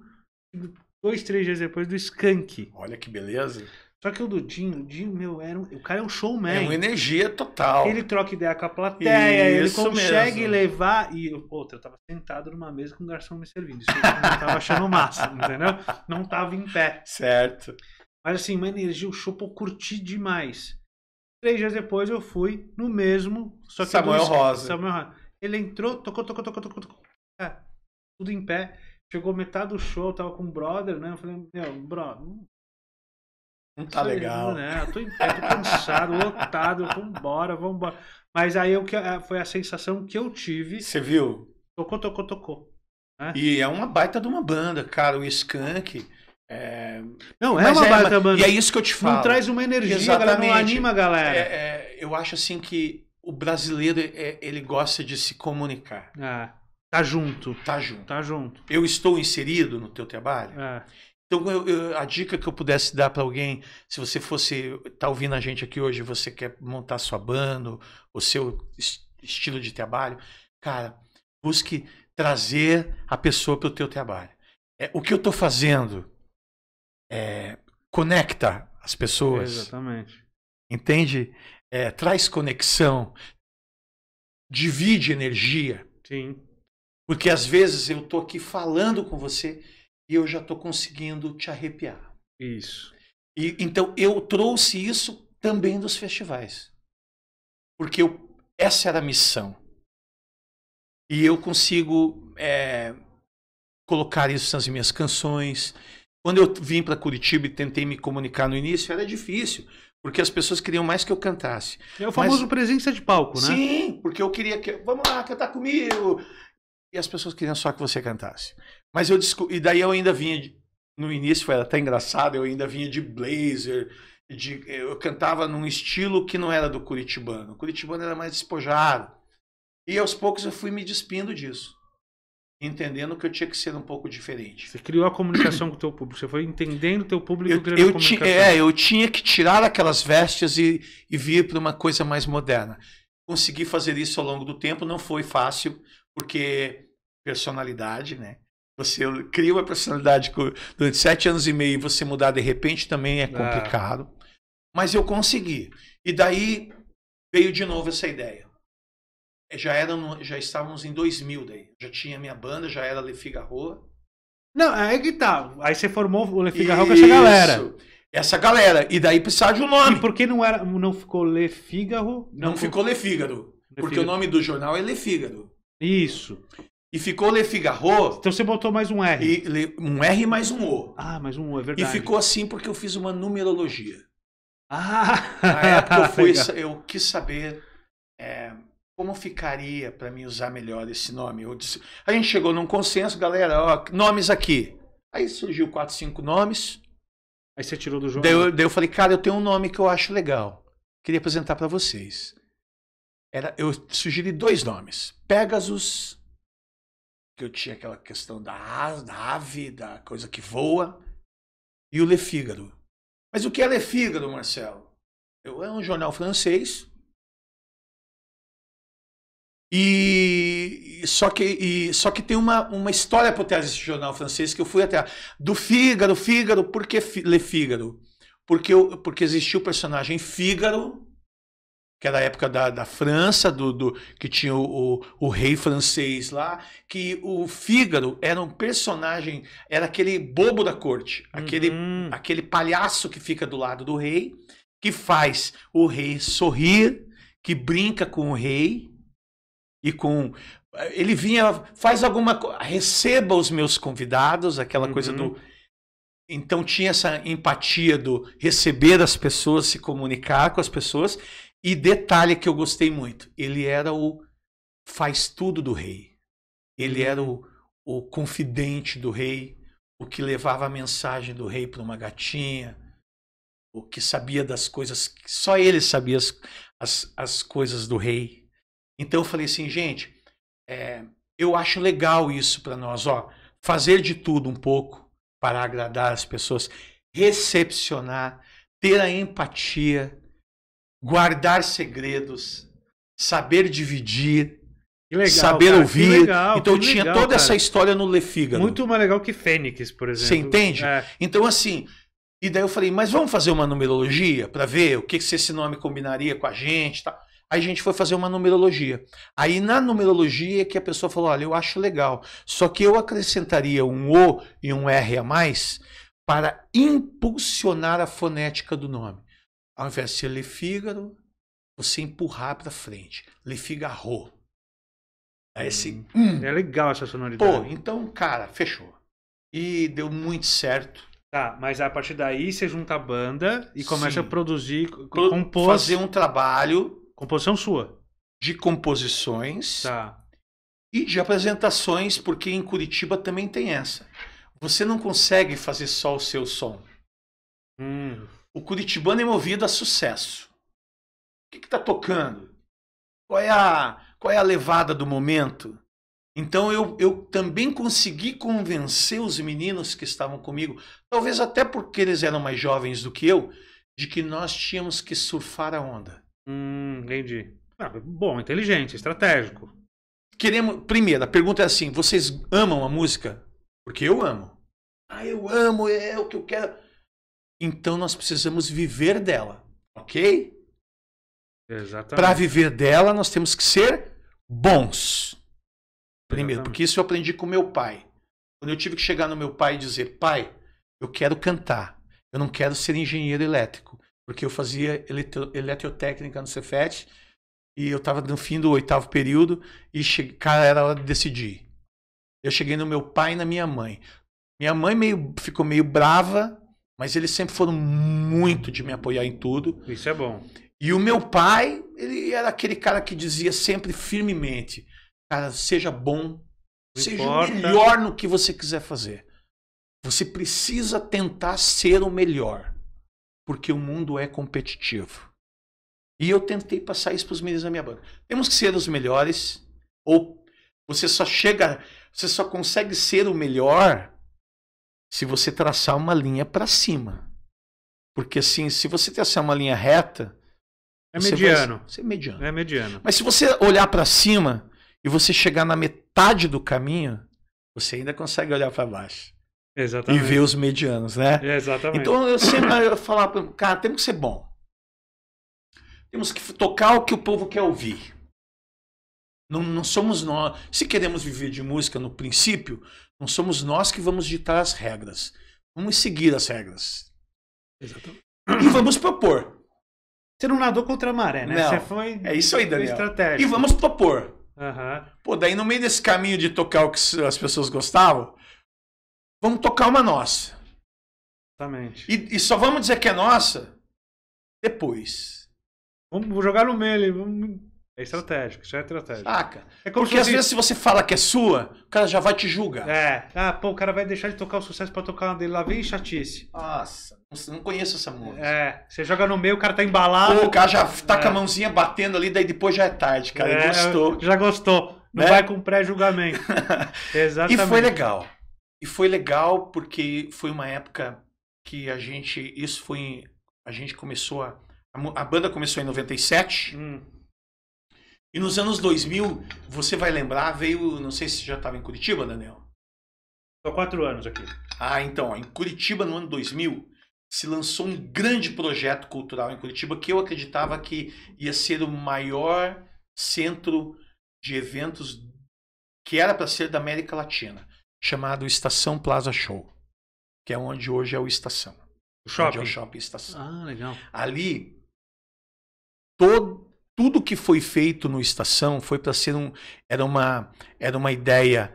dois, três dias depois, do Skank. Olha que beleza. Só que o do Dinho, o Dinho, meu, era um, o cara é um showman. É uma energia total. Ele troca ideia com a plateia, Isso ele consegue mesmo. levar. E outra, eu tava sentado numa mesa com um garçom me servindo. Isso eu não tava achando massa, entendeu? Não tava em pé. Certo. Mas assim, uma energia, o show, eu curti demais. Três dias depois eu fui no mesmo, só que Samuel do- Rosa. Samuel Rosa. Ele entrou, tocou, tocou, tocou, tocou, tocou. É, tudo em pé. Chegou metade do show, eu tava com um brother, né? Eu falei, meu, brother, não tá sei, legal. Né? Eu tô em pé, tô cansado, lotado, vambora, vambora. Mas aí eu, que- é, foi a sensação que eu tive. Você viu? Tocou, tocou, tocou. E é uma baita de uma banda, cara. O Skank É, Não, é mas uma é, baita banda. E é isso que eu te falo. Não traz uma energia, a galera, não Exatamente. anima a galera. É, é, eu acho assim que o brasileiro, é, ele gosta de se comunicar. É, Tá junto. Tá junto. Tá junto. Eu estou inserido no teu trabalho. É. Então, eu- eu- a dica que eu pudesse dar para alguém, se você fosse, tá ouvindo a gente aqui hoje, você quer montar sua banda, o seu es- estilo de trabalho, cara, busque trazer a pessoa para o teu trabalho. É, o que eu estou fazendo é, conecta as pessoas, Exatamente. entende? É, traz conexão, divide energia. Sim. Porque às vezes eu tô aqui falando com você e eu já tô conseguindo te arrepiar. Isso. E então eu trouxe isso também dos festivais. Porque eu, essa era a missão. E eu consigo é, colocar isso nas minhas canções. Quando eu vim para Curitiba e tentei me comunicar no início, era difícil. Porque as pessoas queriam mais que eu cantasse. É o famoso presença de palco, né? Sim, porque eu queria que. Vamos lá, cantar comigo. E as pessoas queriam só que você cantasse. Mas eu desco... E daí eu ainda vinha. de- No início foi até engraçado, eu ainda vinha de blazer. De... Eu cantava num estilo que não era do curitibano. O curitibano era mais despojado. E aos poucos eu fui me despindo disso. Entendendo que eu tinha que ser um pouco diferente. Você criou a comunicação com o teu público. Você foi entendendo o teu público Eu, criando eu a comunicação. é, eu tinha que tirar aquelas vestes e, e vir para uma coisa mais moderna. Consegui fazer isso ao longo do tempo, não foi fácil, porque personalidade, né? Você cria uma personalidade durante sete anos e meio e você mudar de repente também é complicado. Mas eu consegui. E daí veio de novo essa ideia. Já, era já estávamos em 2000 daí. Já tinha minha banda, já era Le Figaro. Não, é que tá. Aí você formou o Le Figaro com essa galera. Essa galera. E daí precisava de um nome. E por que não, era, não ficou Le Figaro? Não ficou Le Figaro. Le Porque o nome do jornal é Le Figaro. Isso. E ficou Le Figaro Então você botou mais um R. e Le- um R mais um O. Ah, mais um, é E verdade. ficou assim porque eu fiz uma numerologia. Ah! Na época eu, fui, eu quis saber é, como ficaria para mim usar melhor esse nome. Eu disse- a gente chegou num consenso, galera, ó, nomes aqui. Aí surgiu quatro, cinco nomes. Aí você tirou do jogo. Daí eu, daí eu falei, cara, eu tenho um nome que eu acho legal. Queria apresentar para vocês. Era, eu sugeri dois nomes. Pegasus, que eu tinha aquela questão da, da ave, da coisa que voa, e o Le Figaro. Mas o que é Le Figaro, Marcelo? Eu- É um jornal francês. E, e só que, e, só que tem uma, uma história por trás desse jornal francês que eu fui até. Do Fígaro, Fígaro, por que Le Figaro? Porque, porque existiu o personagem Fígaro, que era a época da, da França, do, do, que tinha o, o, o rei francês lá, que o Fígaro era um personagem, era aquele bobo da corte, aquele, Uhum. aquele palhaço que fica do lado do rei, que faz o rei sorrir, que brinca com o rei e com ele vinha faz alguma coisa, receba os meus convidados, aquela coisa Uhum. do então tinha essa empatia do receber as pessoas, se comunicar com as pessoas e detalhe que eu gostei muito, ele era o faz tudo do rei. Ele era o, o confidente do rei, o que levava a mensagem do rei para uma gatinha, o que sabia das coisas, só ele sabia as, as, as coisas do rei. Então eu falei assim, gente, é, eu acho legal isso para nós, ó, fazer de tudo um pouco para agradar as pessoas, recepcionar, ter a empatia, guardar segredos, saber dividir, legal, saber cara, ouvir. legal, então tinha legal, toda cara. essa história no Le Figaro. Muito mais legal que Fênix, por exemplo. Você entende? É. Então, assim, e daí eu falei, mas vamos fazer uma numerologia para ver o que, que se esse nome combinaria com a gente tá? Aí a gente foi fazer uma numerologia. Aí na numerologia é que a pessoa falou, olha, eu acho legal, só que eu acrescentaria um O e um R a mais para impulsionar a fonética do nome. Ao invés de ser Le Figaro, você empurrar para frente. Le Figaro. Aí esse... hum, É legal essa sonoridade. Pô, então, cara, fechou. E deu muito certo. Tá, mas a partir daí você junta a banda e começa Sim. a produzir, Pro- compor. Fazer um trabalho Composição sua. de composições Tá. e de apresentações, porque em Curitiba também tem essa. você não consegue fazer só o seu som. Hum, O Curitibano é movido a sucesso. O que está tocando? Qual é, a, qual é a levada do momento? Então eu, eu também consegui convencer os meninos que estavam comigo, talvez até porque eles eram mais jovens do que eu, de que nós tínhamos que surfar a onda. hum, entendi. Ah, bom, inteligente, estratégico. Queremos. Primeiro, a pergunta é assim: vocês amam a música? Porque eu amo. Ah, eu amo, é o que eu quero. Então nós precisamos viver dela, ok? Exatamente. Para viver dela, nós temos que ser bons. Primeiro, Exatamente. porque isso eu aprendi com meu pai. Quando eu tive que chegar no meu pai e dizer: pai, eu quero cantar, eu não quero ser engenheiro elétrico, porque eu fazia eletro- eletrotécnica no Cefet e eu estava no fim do oitavo período e che... cara, era hora de decidir. Eu cheguei no meu pai e na minha mãe. Minha mãe meio, ficou meio brava, mas eles sempre foram muito de me apoiar em tudo. Isso é bom. E o meu pai, ele era aquele cara que dizia sempre firmemente: Cara, seja bom, Não seja importa. melhor no que você quiser fazer. Você precisa tentar ser o melhor, porque o mundo é competitivo. E eu tentei passar isso para os meninos da minha banda. Temos que ser os melhores, ou você só chega, você só consegue ser o melhor se você traçar uma linha para cima. Porque assim, se você traçar uma linha reta, É você mediano. Vai ser mediano. É mediano. Mas se você olhar para cima e você chegar na metade do caminho, você ainda consegue olhar para baixo e Exatamente. ver os medianos, né? Exatamente. Então eu sempre eu falar para cara, temos que ser bom. Temos que tocar o que o povo quer ouvir. Não, não somos nós. Se queremos viver de música no princípio, não somos nós que vamos ditar as regras. Vamos seguir as regras. Exatamente. E vamos propor. Você não nadou contra a maré, né? Não. Você foi. É isso aí, Daniel. estratégico. E vamos propor. Aham. Pô, daí no meio desse caminho de tocar o que as pessoas gostavam, vamos tocar uma nossa. Exatamente. E, e só vamos dizer que é nossa depois. Vamos jogar no meio ali. Vamos... É estratégico, isso é estratégico. Saca? é Porque às fosse- vezes se você fala que é sua, o cara já vai te julgar. É. Ah, pô, o cara vai deixar de tocar o sucesso pra tocar uma dele lá. Vem chatice. Nossa, não- conheço essa música. É. Você joga no meio, o cara tá embalado. Pô, o cara já tá É. com a mãozinha batendo ali, daí depois já é tarde, cara. É, gostou. Já gostou. Não Né? vai com pré-julgamento. E Exatamente. foi legal. E foi legal porque foi uma época que a gente. Isso foi. A gente começou a. A, a banda começou em 97. Hum. E nos anos 2000, você vai lembrar, veio. Não sei se você já estava em Curitiba, Daniel. Tô quatro anos aqui. Ah, então, ó, em Curitiba, no ano 2000, se lançou um grande projeto cultural em Curitiba que eu acreditava que ia ser o maior centro de eventos que era para ser da América Latina, chamado Estação Plaza Show, que é onde hoje é o Estação. O Onde shopping. é o Shopping Estação. Ah, legal. Ali, todo, tudo que foi feito no Estação foi para ser um. Era uma, era uma ideia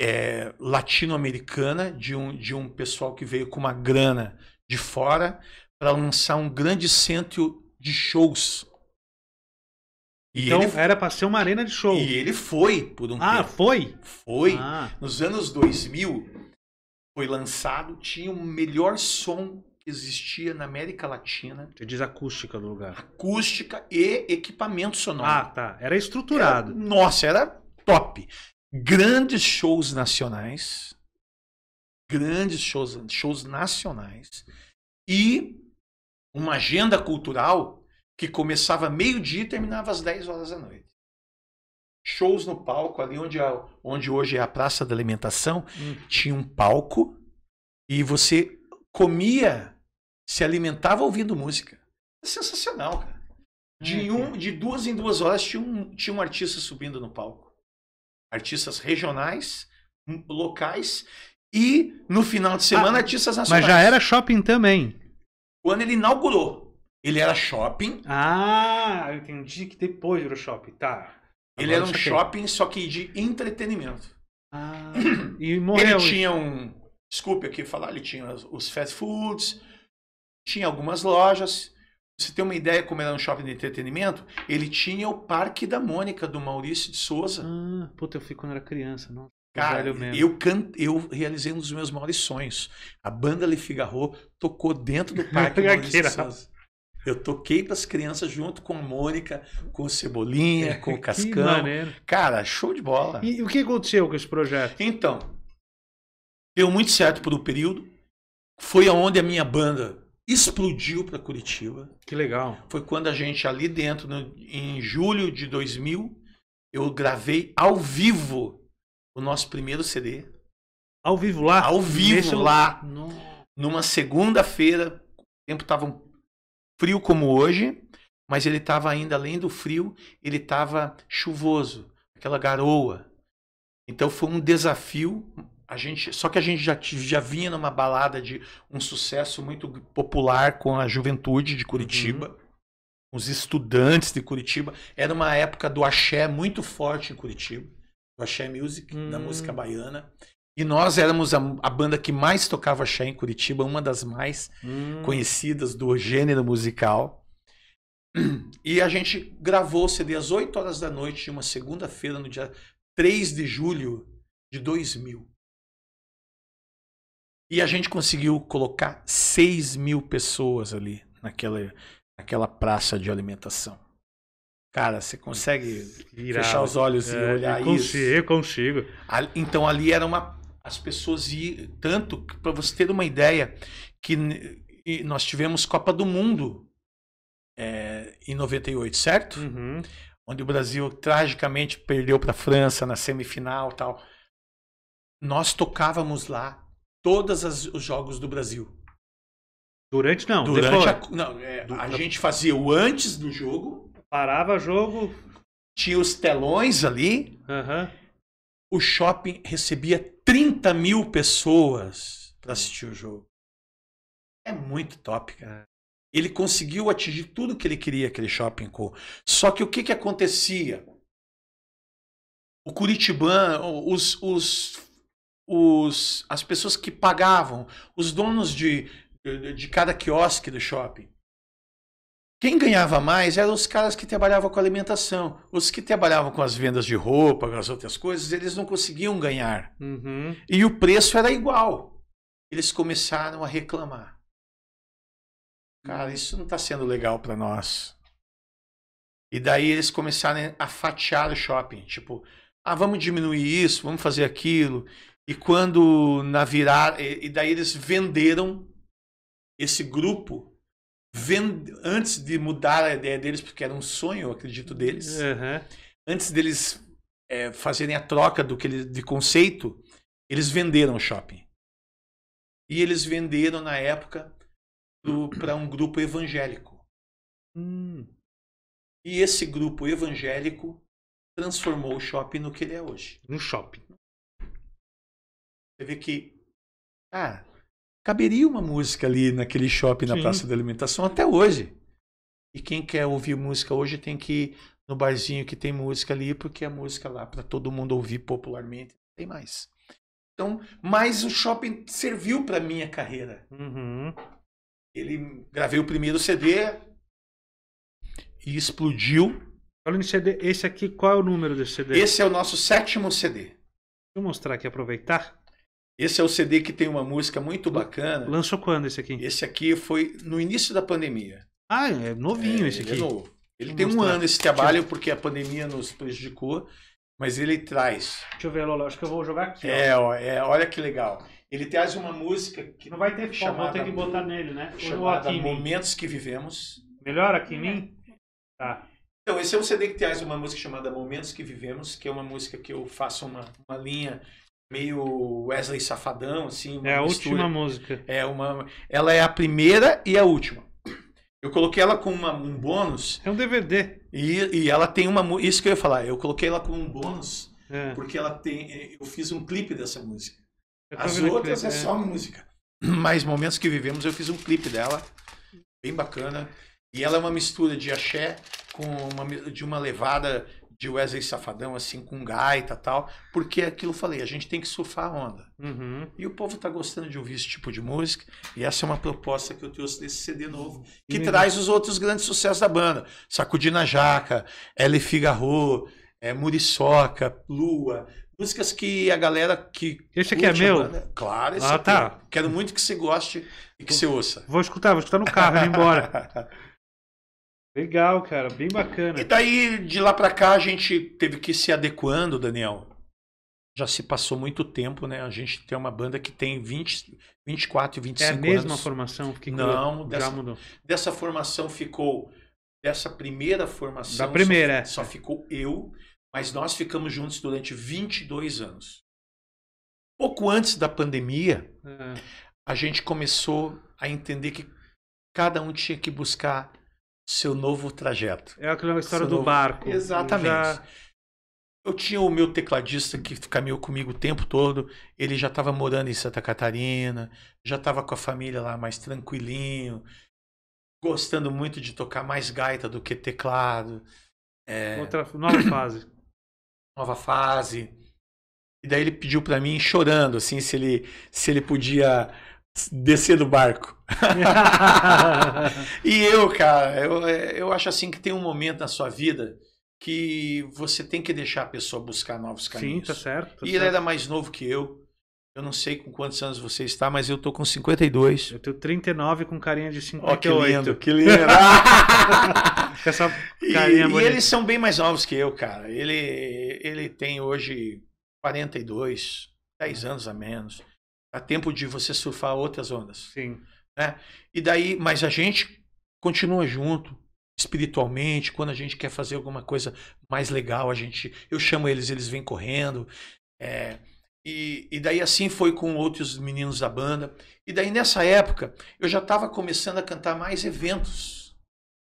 é, latino-americana de um, de um pessoal que veio com uma grana de fora para lançar um grande centro de shows. E, Então ele, era pra ser uma arena de show. e ele foi por um Ah, tempo. foi? Foi. Ah, Nos anos 2000, foi lançado, tinha o melhor som existia na América Latina. você diz acústica do lugar. acústica e equipamento sonoro. Ah, tá. Era estruturado. Era- nossa, era top. Grandes shows nacionais. Grandes shows, shows nacionais. E uma agenda cultural que começava meio-dia e terminava às 10 horas da noite. Shows no palco, ali onde, a- onde hoje é a Praça da Alimentação, Hum. tinha um palco e você comia, se alimentava ouvindo música. É sensacional, cara. De, Hum, um, de duas em duas horas tinha um, tinha um artista subindo no palco. Artistas regionais, locais e no final de semana Ah, artistas Mas nacionais. já era shopping também. Quando ele inaugurou, ele era shopping. Ah, eu entendi que depois virou shopping. Tá. ele Agora era um shopping, só que de entretenimento. Ah, e morreu. Ele tinha um. Desculpe aqui falar, ele tinha os- fast foods, tinha algumas lojas. Você tem uma ideia como era um shopping de entretenimento? Ele tinha o Parque da Mônica, do Maurício de Souza. Ah, puta, eu fui quando era criança. Não. Cara, eu, can... eu realizei um dos meus maiores sonhos. A banda Le Figaro tocou dentro do Parque Maurício de Souza. Eu toquei para as crianças junto com a Mônica, com o Cebolinha, com o É, Cascão. maneiro. Cara, show de bola. E o que aconteceu com esse projeto? Então, deu muito certo por um período. Foi aonde a minha banda explodiu para Curitiba. Que legal. Foi quando a gente ali dentro, no- em julho de 2000, eu gravei ao vivo o nosso primeiro CD. Ao vivo lá? Ao vivo Nesse- lá. No- Numa segunda-feira, o tempo estava frio como hoje, mas ele estava ainda além do frio, ele estava chuvoso, aquela garoa. Então foi um desafio. A gente, só que a gente já, já vinha numa balada de um sucesso muito popular com a juventude de Curitiba, os estudantes de Curitiba. Era uma época do axé muito forte em Curitiba, do axé music, da Hum. música baiana. E nós éramos a, a banda que mais tocava axé em Curitiba, uma das mais Hum. conhecidas do gênero musical. E a gente gravou o CD às 8 horas da noite de uma segunda-feira, no dia 3 de julho de 2000. E a gente conseguiu colocar 6 mil pessoas ali naquela, naquela praça de alimentação. Cara, você consegue Irado. fechar os olhos e É, olhar eu isso? consigo, eu consigo. Então ali era uma. As pessoas iam. Tanto, para você ter uma ideia, que e nós tivemos Copa do Mundo é, em 98, certo? Uhum. Onde o Brasil tragicamente perdeu para a França na semifinal tal. Nós tocávamos lá todos os jogos do Brasil. Durante não, Durante a, não, é, a gente fazia o antes do jogo, Parava jogo. tinha os telões ali, Aham. o shopping recebia 30 mil pessoas para assistir o jogo. É muito top, cara. Ele conseguiu atingir tudo que ele queria, aquele shopping com. Só que o que, que acontecia? O Curitibano, os, os, os, as pessoas que pagavam, os donos de, de, de cada quiosque do shopping, quem ganhava mais eram os caras que trabalhavam com alimentação. Os que trabalhavam com as vendas de roupa, com as outras coisas, eles não conseguiam ganhar. Uhum. E o preço era igual. Eles começaram a reclamar. Cara, isso não está sendo legal para nós. E daí eles começaram a fatiar o shopping. Tipo, ah, vamos diminuir isso, vamos fazer aquilo. E quando na virar. E e daí eles venderam esse grupo vend- antes de mudar a ideia deles, porque era um sonho, eu acredito, deles Aham. antes deles é, fazerem a troca do que ele, de conceito, eles venderam o shopping. E eles venderam na época para um grupo evangélico. Hum. E esse grupo evangélico transformou o shopping no que ele é hoje. No shopping. Você vê que, ah, caberia uma música ali naquele shopping na Sim. Praça da Alimentação até hoje. E quem quer ouvir música hoje tem que ir no barzinho que tem música ali, porque a música lá para todo mundo ouvir popularmente não tem mais. Então, mas o shopping serviu para minha carreira. Uhum. Ele gravei o primeiro CD e explodiu. Falando em CD, esse aqui, qual é o número desse CD? Esse é o nosso sétimo CD. Deixa eu mostrar aqui, aproveitar. Esse é o CD que tem uma música muito bacana. Lançou quando esse aqui? Esse aqui foi no início da pandemia. Ah, é novinho É, esse ele aqui. é novo. Ele Vou tem um mostrar. ano esse trabalho porque a pandemia nos prejudicou, mas ele traz. Deixa eu ver, Lola. Acho que eu vou jogar aqui. É, ó, é, olha que legal. Ele traz uma música que Não vai ter foto, vou chamada, ter que botar nele, né? Chamada aqui em mim. Momentos que Vivemos. Melhor aqui em mim? Tá. Então, esse é um CD que traz uma música chamada Momentos que Vivemos, que é uma música que eu faço uma, uma linha meio Wesley Safadão, assim. É a mistura. última música. É uma, ela é a primeira e a última. Eu coloquei ela com uma- um bônus É um DVD. e, e ela tem uma. Isso que eu ia falar. Eu coloquei ela com um bônus É. porque ela tem. Eu fiz um clipe dessa música. As outras é é. só música. Mas momentos que vivemos, eu fiz um clipe dela, bem bacana. E ela é uma mistura de axé com uma de uma levada de Wesley Safadão, assim, com gaita e tal. Porque é aquilo eu falei, a gente tem que surfar a onda. Uhum. E o povo tá gostando de ouvir esse tipo de música. E essa é uma proposta que eu trouxe desse CD novo, que E- traz os outros grandes sucessos da banda. Sacudina Jaca, L. Figaro, é, Muriçoca, Lua. músicas que a galera que. Esse aqui é meu? banda- Claro, esse Ah, aqui. tá. Quero muito que você goste e que você ouça. Vou escutar, vou escutar no carro, indo embora. Legal, cara, bem bacana. E daí, de lá pra cá, a gente teve que ir se adequando, Daniel. Já se passou muito tempo, né? A gente tem uma banda que tem 20, 24 e 25 É a mesma anos. formação? Que Não, já dessa- mudou. Dessa formação ficou. Dessa primeira formação. Da primeira, é. só, só ficou eu, mas nós ficamos juntos durante 22 anos. Pouco antes da pandemia, É. a gente começou a entender que cada um tinha que buscar seu novo trajeto. É aquela história Seu do novo- barco. Exatamente. Já- Eu tinha o meu tecladista que caminhou comigo o tempo todo. Ele já estava morando em Santa Catarina, já estava com a família lá mais tranquilinho, gostando muito de tocar mais gaita do que teclado. É, Outra nova fase. nova fase. E daí ele pediu para mim, chorando, assim, se ele, se ele podia descer do barco. E eu, cara, eu, eu acho assim que tem um momento na sua vida que você tem que deixar a pessoa buscar novos Sim, caminhos. tá certo. tá E ele certo. era mais novo que eu. Eu não sei com quantos anos você está, mas eu tô com 52. Eu tenho 39 com carinha de Ó, que 58. lindo, que lindo. Com essa e, carinha e bonita. eles são bem mais novos que eu, cara. Ele, ele tem hoje 42, 10 anos a menos. Dá tempo de você surfar outras ondas. Sim. E daí, mas a gente continua junto espiritualmente, quando a gente quer fazer alguma coisa mais legal, a gente, eu chamo eles, eles vêm correndo. é, e, e daí assim foi com outros meninos da banda. E daí nessa época eu já estava começando a cantar mais eventos,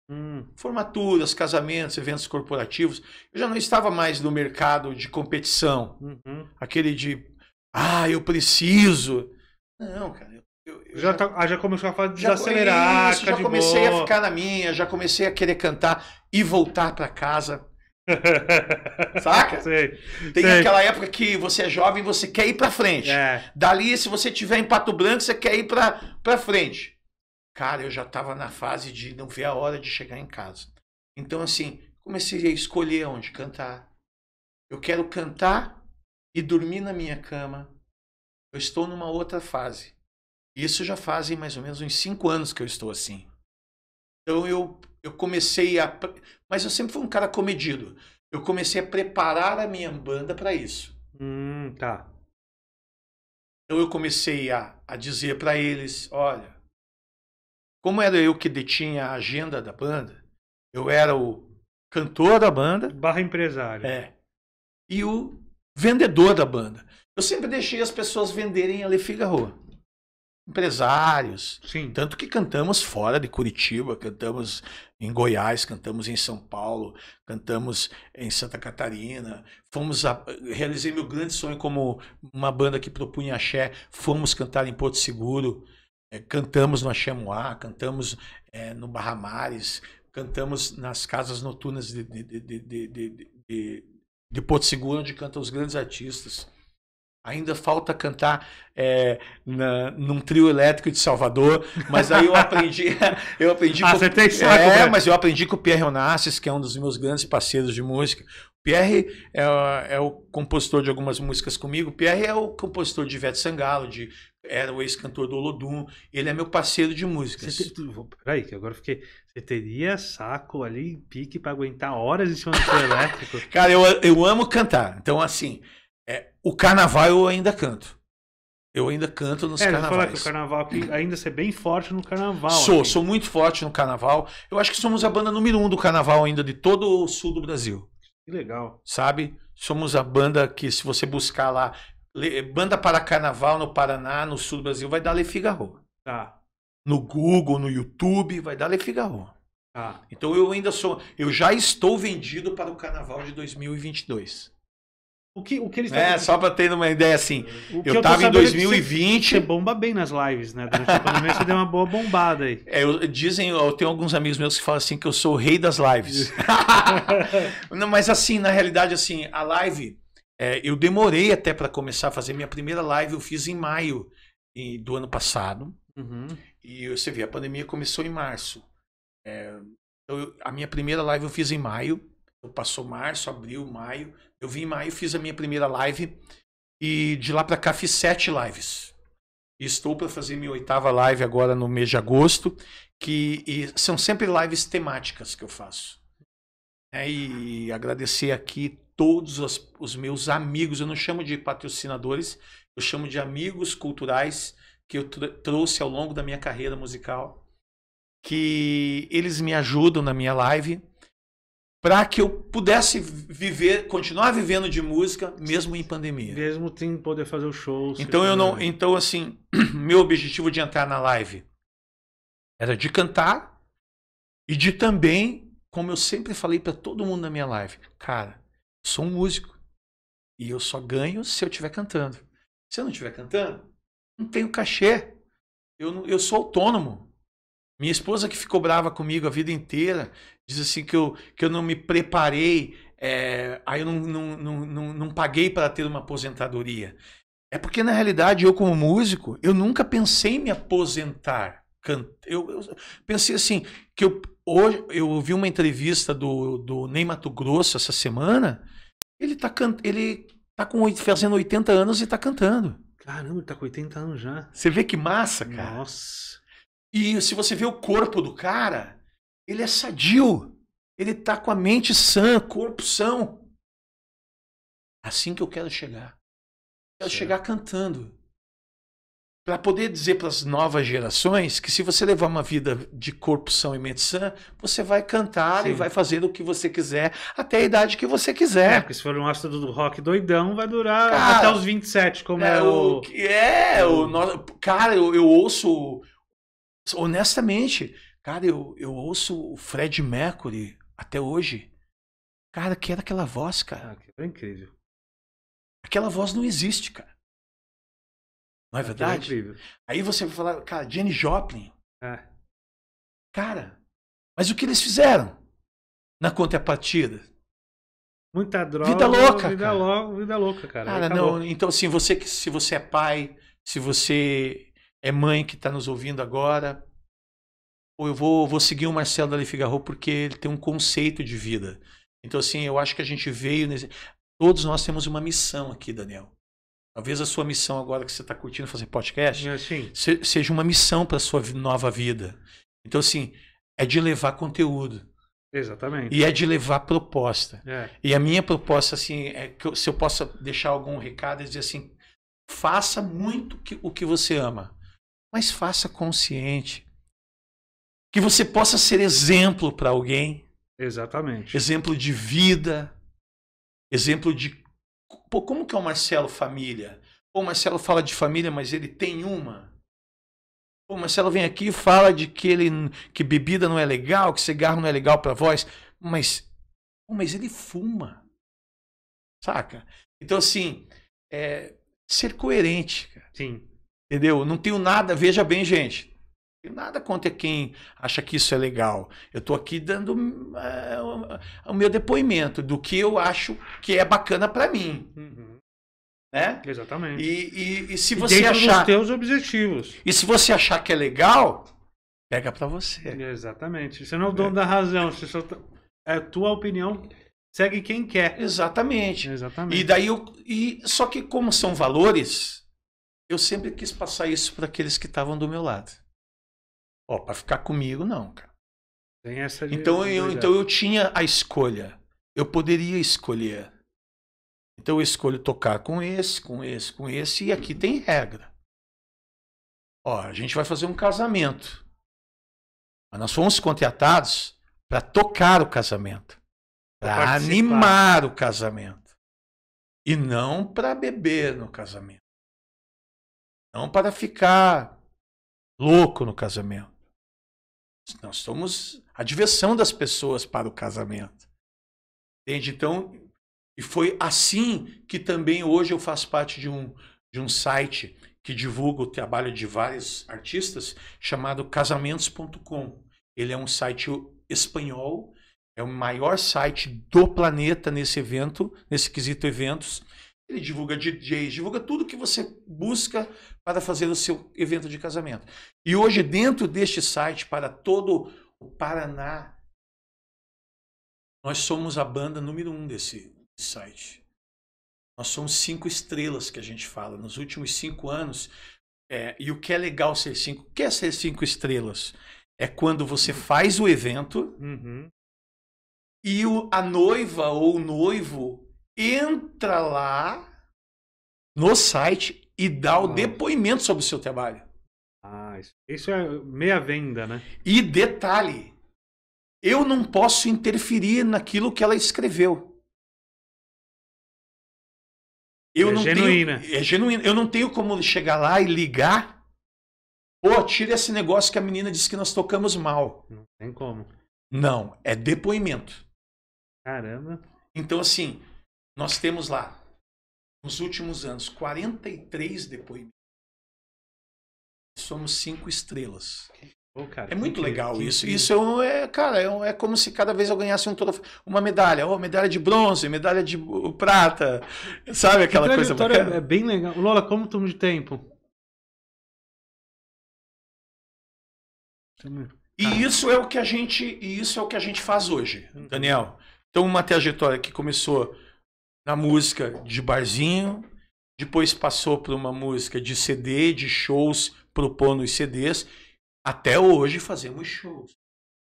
Hum, formaturas, casamentos, eventos corporativos. Eu já não estava mais no mercado de competição, uhum. aquele de ah, eu preciso. Não, cara. Eu, eu- eu Já, tá- ah, já começou a fase de já, desacelerar, isso, já de comecei boa. a ficar na minha, já comecei a querer cantar e voltar para casa. Saca? Sei. Tem Sei. aquela época que você é jovem e você quer ir para frente. É. Dali, se você tiver em Pato Branco, você quer ir para para frente. Cara, eu já tava na fase de não ver a hora de chegar em casa. Então, assim, comecei a escolher onde cantar. Eu quero cantar e dormir na minha cama. Eu estou numa outra fase. Isso já fazem mais ou menos uns cinco anos que eu estou assim. Então eu, eu comecei a. Mas eu sempre fui um cara comedido. Eu comecei a preparar a minha banda para isso. Hum, tá. Então eu comecei a, a dizer para eles: olha, como era eu que detinha a agenda da banda, eu era o cantor da banda Barra empresário. é, e o vendedor da banda. Eu sempre deixei as pessoas venderem a Le Figaro. Empresários. Sim. Tanto que cantamos fora de Curitiba, cantamos em Goiás, cantamos em São Paulo, cantamos em Santa Catarina. Fomos a, realizei meu grande sonho como uma banda que propunha axé. Fomos cantar em Porto Seguro, eh, cantamos no Axé Moá, cantamos eh, no Barra Mares, cantamos nas casas noturnas de, de, de, de, de, Porto Seguro, onde cantam os grandes artistas. Ainda falta cantar é, na, num trio elétrico de Salvador, mas aí eu aprendi. Eu aprendi Ah, com- você tem saco, É, né? mas eu aprendi com o Pierre Onassis, que é um dos meus grandes parceiros de música. O Pierre é, é o compositor de algumas músicas comigo. O Pierre é o compositor de Ivete Sangalo, de, era o ex-cantor do Olodum. Ele é meu parceiro de músicas. Você Peraí, que agora fiquei. Você teria saco ali, pique pra aguentar horas em cima do seu elétrico? Cara, eu, eu amo cantar. Então, assim, é, o carnaval eu ainda canto. Eu ainda canto nos é, carnavais. que o carnaval ainda ser bem forte no carnaval. Sou, aqui. sou muito forte no carnaval. Eu acho que somos a banda número um do carnaval ainda de todo o sul do Brasil, Que legal. sabe? Somos a banda que, se você buscar lá, banda para carnaval no Paraná, no sul do Brasil, vai dar Le Figaro. Tá, No Google, no YouTube, vai dar Le Figaro. tá. Então eu ainda sou, eu já estou vendido para o carnaval de 2022. O que, o que eles É, só para ter uma ideia assim. o que Eu tô tava em sabendo é que você- 2020. Você bomba bem nas lives, né? Durante a pandemia você deu uma boa bombada aí. É, eu- dizem, eu tenho alguns amigos meus que falam assim que eu sou o rei das lives. Não, mas assim, na realidade, assim, a live, é, eu demorei até para começar a fazer minha primeira live, eu fiz em maio e- do ano passado. Uhum. E você vê, a pandemia começou em março. É, então eu- a minha primeira live eu fiz em maio. Então, passou março, abril, maio. Eu vim em maio, fiz a minha primeira live. E de lá para cá fiz sete lives. E estou para fazer minha oitava live agora no mês de agosto. Que são sempre lives temáticas que eu faço. É, e agradecer aqui todos os, os meus amigos. Eu não chamo de patrocinadores, eu chamo de amigos culturais que eu trouxe ao longo da minha carreira musical. Que eles me ajudam na minha live para que eu pudesse viver, continuar vivendo de música mesmo em pandemia. Mesmo sem poder fazer o show. Então eu não, então assim, meu objetivo de entrar na live era de cantar e de também, como eu sempre falei para todo mundo na minha live, cara, sou um músico e eu só ganho se eu estiver cantando. Se eu não estiver cantando, não tenho cachê. Eu, não, eu sou autônomo. Minha esposa que ficou brava comigo a vida inteira, diz assim que eu, que eu não me preparei, é, aí eu não, não, não, não, não paguei para ter uma aposentadoria. É porque, na realidade, eu como músico, eu nunca pensei em me aposentar. Eu, eu pensei assim, que eu, hoje, eu ouvi uma entrevista do, do Ney Mato Grosso essa semana, ele tá, ele tá com, fazendo 80 anos e tá cantando. Caramba, ele tá com 80 anos já. Você vê que massa, cara. Nossa. E se você vê o corpo do cara, ele é sadio. Ele tá com a mente sã, corpo são. Assim que eu quero chegar. quero certo. chegar cantando. Para poder dizer para as novas gerações que se você levar uma vida de corpo são e mente sã, você vai cantar Sim. e vai fazer o que você quiser até a idade que você quiser. É, porque se for um astro do rock doidão, vai durar cara, até os 27, como é, é o... É, o... o cara, eu, eu ouço honestamente, cara, eu, eu ouço o Fred Mercury até hoje. Cara, que era aquela voz, cara. Ah, é incrível. Aquela voz não existe, cara. Não é verdade? É incrível. Aí você vai falar, cara, Jenny Joplin. É. Cara, mas o que eles fizeram na contrapartida? Muita droga. Vida louca. Vida, lo, vida louca, cara. Cara, não. Então, assim, você se você é pai, se você é mãe que está nos ouvindo agora, ou eu vou, vou seguir o Marcelo da Figarro porque ele tem um conceito de vida. Então, assim, eu acho que a gente veio. Nesse... Todos nós temos uma missão aqui, Daniel. Talvez a sua missão agora que você está curtindo fazer podcast é, se, seja uma missão para a sua nova vida. Então, assim, é de levar conteúdo. Exatamente. E é de levar proposta. É. E a minha proposta, assim, é que eu, se eu possa deixar algum recado, é dizer assim: faça muito que, o que você ama mas faça consciente. Que você possa ser exemplo para alguém. Exatamente. Exemplo de vida. Exemplo de. Pô, como que é o Marcelo família? Pô, o Marcelo fala de família, mas ele tem uma. Pô, o Marcelo vem aqui e fala de que, ele, que bebida não é legal, que cigarro não é legal para voz. Mas, pô, mas ele fuma. Saca? Então, assim, é, ser coerente. Cara. Sim. Entendeu? Não tenho nada, veja bem, gente. Tenho nada contra quem acha que isso é legal. Eu estou aqui dando uh, o meu depoimento do que eu acho que é bacana para mim. Uhum. Né? Exatamente. E, e, e se você e achar. Dos teus objetivos. E se você achar que é legal, pega para você. Exatamente. Você não é o dono é. da razão. Você só... Tá, é a tua opinião. Segue quem quer. Exatamente. Exatamente. E daí eu, e só que como são valores, eu sempre quis passar isso para aqueles que estavam do meu lado. Ó, para ficar comigo, não, cara. Tem essa então, eu, então eu tinha a escolha. Eu poderia escolher. Então eu escolho tocar com esse, com esse, com esse, e aqui tem regra. Ó, a gente vai fazer um casamento. Mas nós fomos contratados para tocar o casamento. Para animar o casamento. E não para beber no casamento. Não para ficar louco no casamento. Nós somos a diversão das pessoas para o casamento. Entende? Então, e foi assim que também hoje eu faço parte de um, de um site que divulga o trabalho de vários artistas chamado casamentos.com. Ele é um site espanhol, é o maior site do planeta nesse evento, nesse quesito eventos. Ele divulga DJs, divulga tudo que você busca para fazer o seu evento de casamento. E hoje, dentro deste site, para todo o Paraná, Nós somos a banda número um desse site. Nós somos cinco estrelas que a gente fala. Nos últimos cinco anos, é, e o que é legal ser cinco? O que é ser cinco estrelas? É quando você faz o evento Uhum. e o, a noiva ou o noivo entra lá no site e dá o depoimento sobre o seu trabalho. Ah, isso, é meia venda, né? E detalhe, eu não posso interferir naquilo que ela escreveu. Eu É não genuína. Tenho, é genuíno. Eu não tenho como chegar lá e ligar. Pô, tira esse negócio que a menina disse que nós tocamos mal. Não tem como. Não, é depoimento. Caramba. Então, assim, nós temos lá, nos últimos anos, 43 depoimentos. Somos cinco estrelas. Pô, cara, É muito que- legal que- isso. que- Isso é, é, cara, é, é como se cada vez eu ganhasse um troféu, uma medalha, oh, medalha de bronze, medalha de prata, sabe Que aquela coisa bacana? é bem legal. Lola, como estamos de tempo? E isso é o que a gente, e isso é o que a gente faz hoje, Uhum. Daniel. Então uma trajetória que começou na música de barzinho, depois passou por uma música de CD, de shows, propondo os CDs, até hoje fazemos shows.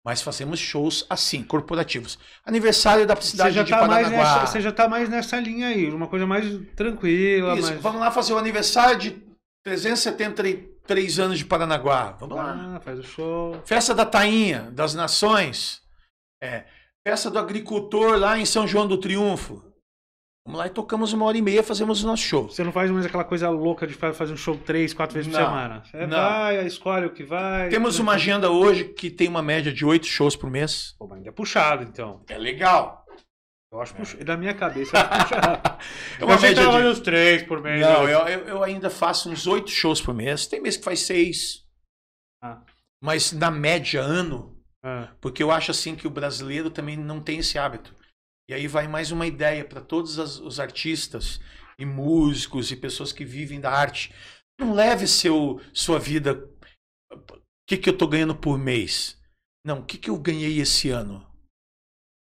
Mas fazemos shows assim, corporativos. Aniversário da cidade de tá mais Paranaguá. nessa, você já tá mais nessa linha aí, uma coisa mais tranquila, Isso, mais... vamos lá fazer o aniversário de 373 anos de Paranaguá. Vamos lá. Ah, faz o show. Festa da Tainha, das Nações. É. Festa do agricultor lá em São João do Triunfo. Vamos lá e tocamos uma hora e meia, fazemos o nosso show. Você não faz mais aquela coisa louca de fa- fazer um show três, quatro vezes por Não, semana. Você não. vai, escolhe o que vai. Temos uma agenda hoje que tem uma média de oito shows por mês. Pô, mas ainda é puxado, então. É legal. Eu acho puxado. Na minha cabeça é puxado. É uma eu média de... uns três por mês. Não, eu, eu, eu ainda faço uns oito shows por mês. Tem mês que faz seis. Ah. Mas na média, ano, Ah, Porque eu acho assim que o brasileiro também não tem esse hábito. E aí vai mais uma ideia para todos as- os artistas e músicos e pessoas que vivem da arte. Não leve seu sua vida. O que, que eu estou ganhando por mês? Não, o que, que eu ganhei esse ano?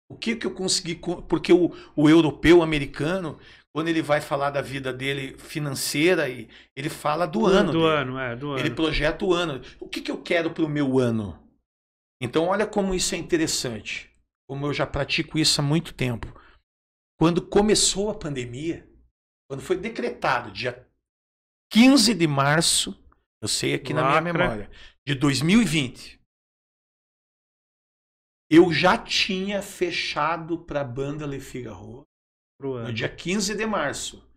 O que, que eu consegui. co- Porque o, o europeu, o americano, quando ele vai falar da vida dele financeira, ele fala do, ano. Do dele. ano, é, do ano. Ele projeta o ano. O que, que eu quero para o meu ano? Então, olha como isso é interessante. Como eu já pratico isso há muito tempo. Quando começou a pandemia, quando foi decretado, dia 15 de março, eu sei aqui na minha Lacra. memória, de 2020, eu já tinha fechado para a banda Le Figaro no dia 15 de março,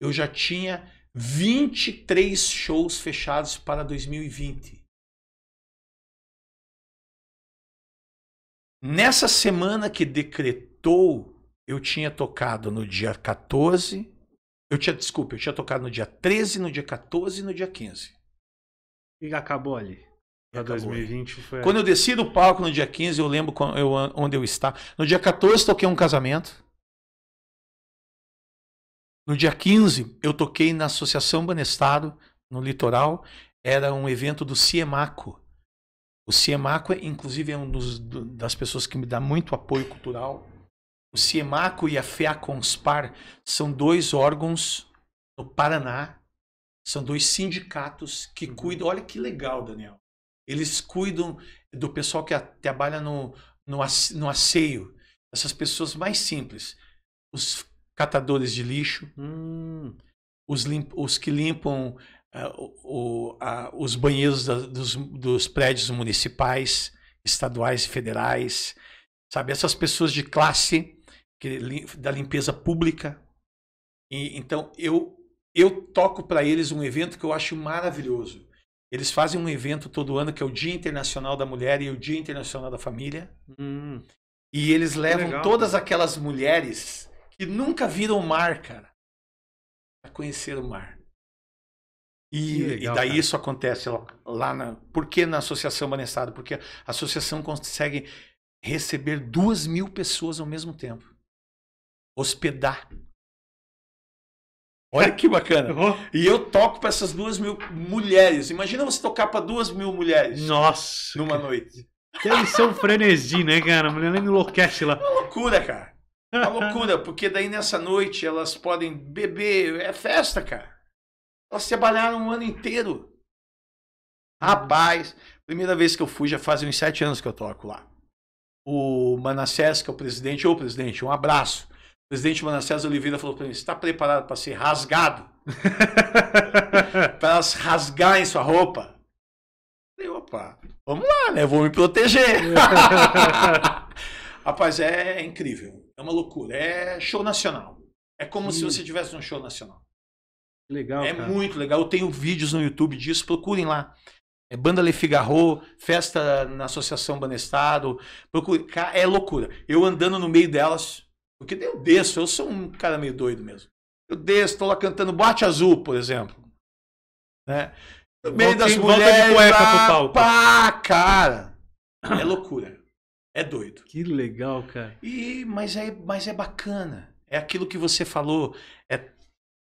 eu já tinha 23 shows fechados para 2020. Nessa semana que decretou, eu tinha tocado no dia 14. Eu tinha, desculpa, eu tinha tocado no dia 13, no dia 14 e no dia 15. E acabou ali. Pra acabou 2020 foi. Quando eu desci do palco no dia 15, eu lembro eu- onde eu estava. No dia 14, toquei um casamento. No dia 15, eu toquei na Associação Banestado, no litoral. Era um evento do Ciemaco. O Ciemaco, inclusive, é um dos, do- das pessoas que me dá muito apoio cultural. O Ciemaco e a FEACONSPAR são dois órgãos no Paraná. São dois sindicatos que cuidam. Olha que legal, Daniel. Eles cuidam do pessoal que a- trabalha no, no, no asseio. Essas pessoas mais simples. Os catadores de lixo, Hum, os, lim- os que limpam o- o- a- os banheiros da- dos, dos prédios municipais, estaduais e federais. Sabe, essas pessoas de classe que, da limpeza pública. E, então, eu, eu toco para eles um evento que eu acho maravilhoso. Eles fazem um evento todo ano que é o Dia Internacional da Mulher e o Dia Internacional da Família. hum. E eles levam legal, todas aquelas mulheres que nunca viram o mar, cara, a conhecer o mar. E, legal, e daí cara. isso acontece lá, lá na. Por que na Associação Banestado? Porque a associação consegue receber duas mil pessoas ao mesmo tempo. Hospedar. Olha que bacana. Oh, E eu toco para essas duas mil mulheres. Imagina você tocar para duas mil mulheres Nossa. numa noite. Deve ser um frenesi, né, cara? A mulher nem enlouquece lá. É uma loucura, cara. É uma loucura, porque daí nessa noite elas podem beber, é festa, cara. Elas trabalharam um ano inteiro. Rapaz, primeira vez que eu fui, já fazem uns sete anos que eu toco lá. O Manassés, que é o presidente, ô presidente, um abraço. O presidente Manassés Oliveira falou para mim: você está preparado para ser rasgado? para elas rasgarem sua roupa? Eu falei, opa, vamos lá, né? Eu vou me proteger. Rapaz, é, incrível. É uma loucura. É show nacional. É como se você tivesse um show nacional. Legal. É cara. muito legal. Eu tenho vídeos no YouTube disso, procurem lá. É Banda Le Figaro, festa na Associação Banestado. Procure. Cara, é loucura. Eu andando no meio delas, porque eu desço, eu sou um cara meio doido mesmo. Eu desço, tô lá cantando Boate Azul, por exemplo. Né? No meio das volta de mulheres, cueca pro palco. pá, cara. É loucura. É doido. Que legal, cara. E, mas, é, mas é bacana. É aquilo que você falou. É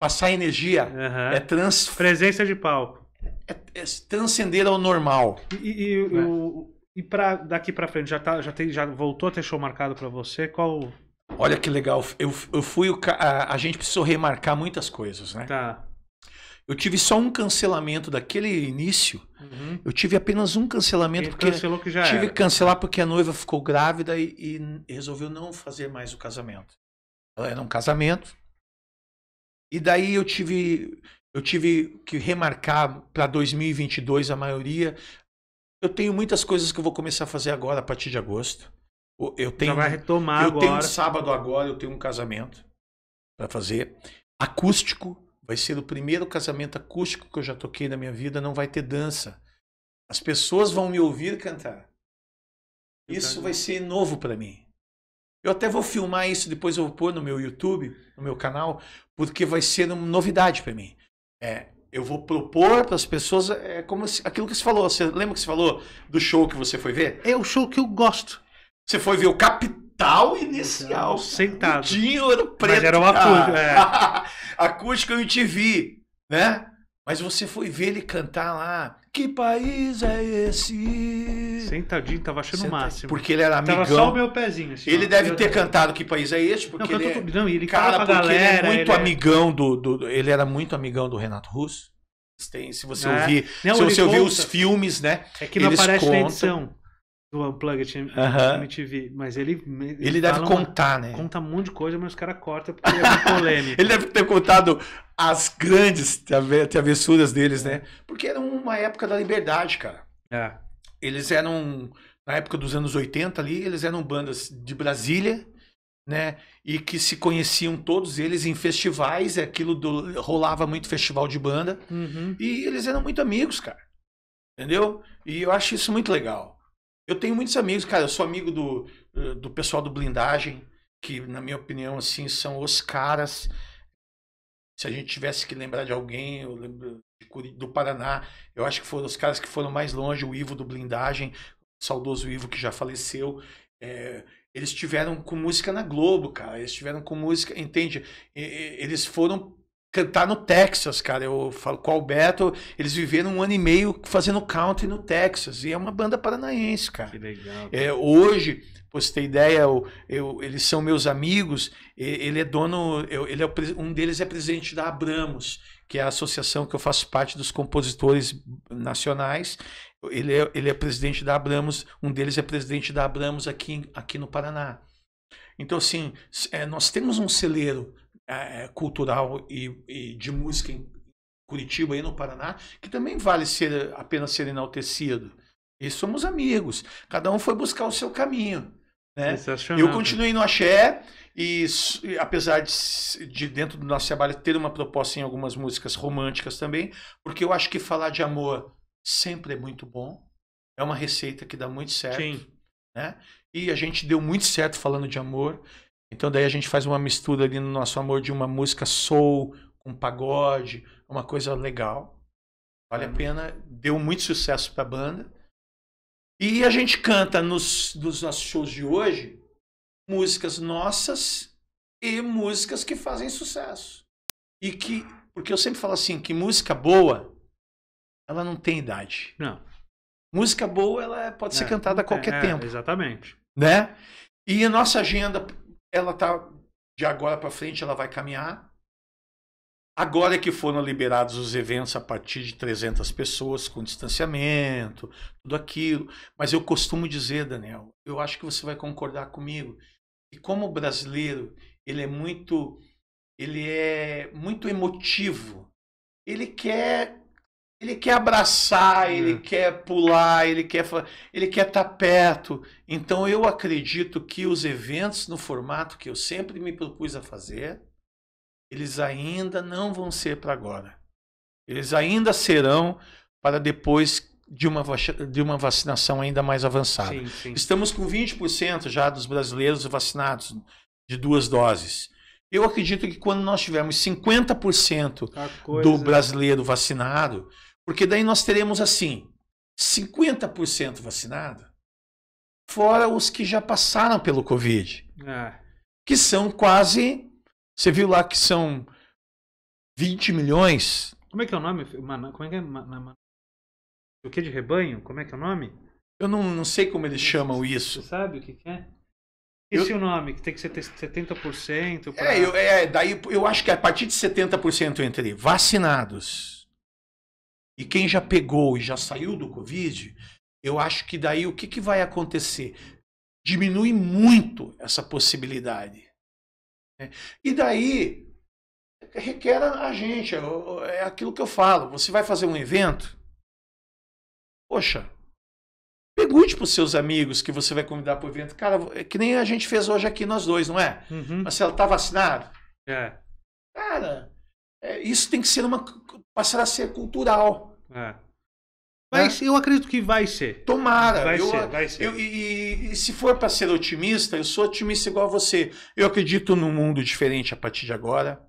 passar energia. Aham. É, trans, Presença de palco. é, é transcender ao normal. E, e, o- e pra, daqui pra frente, já, tá, já, tem, já voltou a ter show marcado pra você? Qual. Olha que legal. Eu, eu fui o. A, a gente precisou remarcar muitas coisas, né? Tá. Eu tive só um cancelamento daquele início. Uhum. Eu tive apenas um cancelamento Quem porque cancelou que já tive era. que cancelar porque a noiva ficou grávida e, e resolveu não fazer mais o casamento. Ela Era um casamento. E daí eu tive eu tive que remarcar para 2022 a maioria. Eu tenho muitas coisas que eu vou começar a fazer agora a partir de agosto. Eu Já tenho vai retomar eu agora. tenho um sábado agora, eu tenho um casamento para fazer acústico. Vai ser o primeiro casamento acústico que eu já toquei na minha vida, não vai ter dança. As pessoas vão me ouvir cantar. Isso vai ser novo para mim. Eu até vou filmar isso, depois eu vou pôr no meu YouTube, no meu canal, porque vai ser uma novidade para mim. É, eu vou propor para as pessoas, é como se- aquilo que você falou. Você lembra que você falou do show que você foi ver? É o show que eu gosto. Você foi ver o Capital Inicial. Sentado. Tinha ouro preto. era um acústico, é. cara. acústico eu te vi, né? Mas você foi ver ele cantar lá. Que país é esse? Sentadinho, tava achando o Senta- máximo. Porque ele era Tava amigão. só o meu pezinho. assim, Ele deve ter cantado Que País é Este, porque Não, ele é... Não, ele Cara, porque galera. ele é muito ele amigão do, do, do- Ele era muito amigão do Renato Russo. Tem, se você É. ouvir, Não, se você ouvir os filmes, né? É que não aparece na contam. edição do Unplugged Aham. MTV. Mas ele. Ele deve fala uma- contar, né? Conta um monte de coisa, mas os caras cortam porque ele é polêmico. Ele deve ter contado as grandes trave- travessuras deles, né? Porque era uma época da liberdade, cara. É. Eles eram, na época dos anos 80 ali, eles eram bandas de Brasília, né? E que se conheciam todos eles em festivais, aquilo do, rolava muito festival de banda. Uhum. E eles eram muito amigos, cara. Entendeu? E eu acho isso muito legal. Eu tenho muitos amigos, cara. Eu sou amigo do, eh, do pessoal do Blindagem, que, na minha opinião, assim, são os caras. Se a gente tivesse que lembrar de alguém, eu lembro do Paraná. Eu acho que foram os caras que foram mais longe, o Ivo do Blindagem, o saudoso Ivo que já faleceu. É, eles tiveram com música na Globo, cara. Eles tiveram com música, entende? Eles foram cantar no Texas, cara. Eu falo com o Alberto, eles viveram um ano e meio fazendo country no Texas. E é uma banda paranaense, cara. Que legal. É, hoje, pra você ter ideia, eu, eu- eles são meus amigos. Ele é dono, eu- ele é um deles é presidente da Abramos, que é a associação que eu faço parte dos compositores nacionais. Ele é, ele é presidente da Abramos, um deles é presidente da Abramos aqui, aqui no Paraná. Então, assim, é, nós temos um celeiro é, cultural e, e de música em Curitiba e no Paraná que também vale ser apenas ser enaltecido. E somos amigos. Cada um foi buscar o seu caminho. Né? Eu continuei no axé e, e apesar de, de dentro do nosso trabalho ter uma proposta em algumas músicas românticas também, porque eu acho que falar de amor sempre é muito bom. É uma receita que dá muito certo. Sim. né? E a gente deu muito certo falando de amor. Então daí a gente faz uma mistura ali no nosso amor de uma música soul com pagode, uma coisa legal. Vale a pena, deu muito sucesso pra banda. E a gente canta nos, nos nossos shows de hoje músicas nossas e músicas que fazem sucesso. E que, porque eu sempre falo assim, que música boa, ela não tem idade. Não. Música boa, ela pode ser É, cantada a é, qualquer é, tempo, Exatamente. né? E a nossa agenda, ela tá de agora para frente, ela vai caminhar. Agora que foram liberados os eventos a partir de 300 pessoas com distanciamento, tudo aquilo, mas eu costumo dizer, Daniel, eu acho que você vai concordar comigo, que como brasileiro, ele é muito ele é muito emotivo. Ele quer ele quer abraçar, É. ele quer pular, ele quer ele quer estar perto. Então eu acredito que os eventos no formato que eu sempre me propus a fazer, eles ainda não vão ser para agora. Eles ainda serão para depois de uma, de uma vacinação ainda mais avançada. Sim, sim. Estamos com 20% já dos brasileiros vacinados de duas doses. Eu acredito que quando nós tivermos 50% A coisa- do brasileiro vacinado, porque daí nós teremos assim, 50% vacinado, fora os que já passaram pelo Covid, É. que são quase, você viu lá que são 20 milhões, Como é que é o nome? Como é que é? O que de rebanho? Como é que é o nome? eu não, não sei como eles chamam Você isso. sabe o que, que é? Esse é o nome, que tem que ser te- 70%. Pra... É, eu, é, daí eu acho que a partir de 70% entre vacinados e quem já pegou e já saiu do Covid, eu acho que daí o que, que vai acontecer? Diminui muito essa possibilidade. né? E daí requer a gente, é aquilo que eu falo. Você vai fazer um evento, poxa, pergunte para os seus amigos que você vai convidar para o evento. Cara, é que nem a gente fez hoje aqui nós dois, não é? Uhum. Marcelo, tá vacinado? É, Cara, é, isso tem que ser uma. passar a ser cultural. é. Vai ser- eu acredito que vai ser. Tomara. Vai eu, ser, vai ser. eu- e, e se for para ser otimista, eu sou otimista igual a você. Eu acredito num mundo diferente a partir de agora.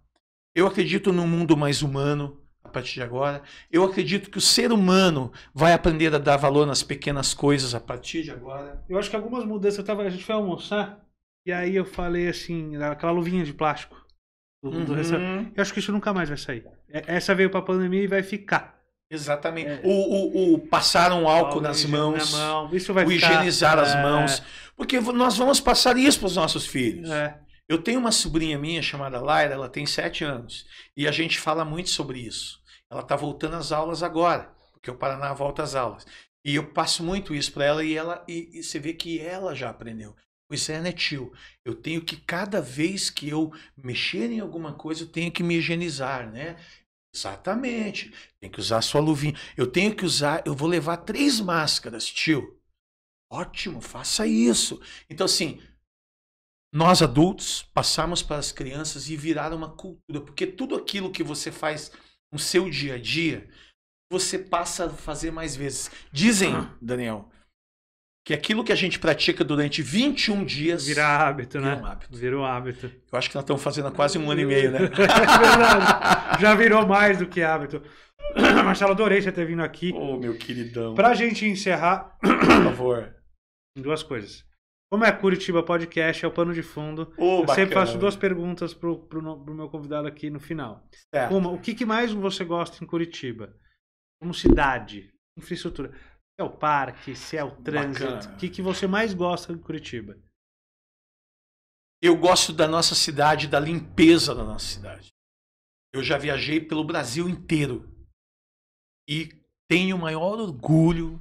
Eu acredito num mundo mais humano partir de agora. Eu acredito que o ser humano vai aprender a dar valor nas pequenas coisas a partir de agora. Eu acho que algumas mudanças. Eu tava, a gente foi almoçar e aí eu falei assim, aquela luvinha de plástico. do- do Uhum, restaurante. Eu acho que isso nunca mais vai sair. É- Essa veio pra pandemia e vai ficar. Exatamente. É. O, o, o passar um álcool nas higiene mãos. mão, Isso vai o ficar. higienizar as É, mãos. Porque nós vamos passar isso para os nossos filhos. É. Eu tenho uma sobrinha minha chamada Laira, ela tem sete anos. E a gente fala muito sobre isso. Ela está voltando às aulas agora, porque o Paraná volta às aulas. E eu passo muito isso para ela e ela e, e você vê que ela já aprendeu. Pois é, né, tio? Eu tenho que, cada vez que eu mexer em alguma coisa, eu tenho que me higienizar, né? Exatamente. Tem que usar sua luvinha. Eu tenho que usar, eu vou levar três máscaras, tio. Ótimo, faça isso. Então, assim, nós adultos passamos para as crianças e virar uma cultura, porque tudo aquilo que você faz no seu dia a dia, você passa a fazer mais vezes. Dizem, Daniel, que aquilo que a gente pratica durante 21 dias Virar hábito, né? vira um hábito. Virou hábito. Eu acho que nós estamos fazendo há quase um ano e meio, né? É verdade. Já virou mais do que hábito. Marcelo, adorei você ter vindo aqui. Ô, meu queridão, Pra gente encerrar, por favor. duas coisas. Como é Curitiba Podcast, é o pano de fundo. Ô, Eu sempre faço duas perguntas pro, pro, pro meu convidado aqui no final. Certo. Uma, o que, que mais você gosta em Curitiba? Como cidade, infraestrutura. Se é o parque, se é o trânsito. O que, que você mais gosta em Curitiba? Eu gosto da nossa cidade, da limpeza da nossa cidade. Eu já viajei pelo Brasil inteiro e tenho o maior orgulho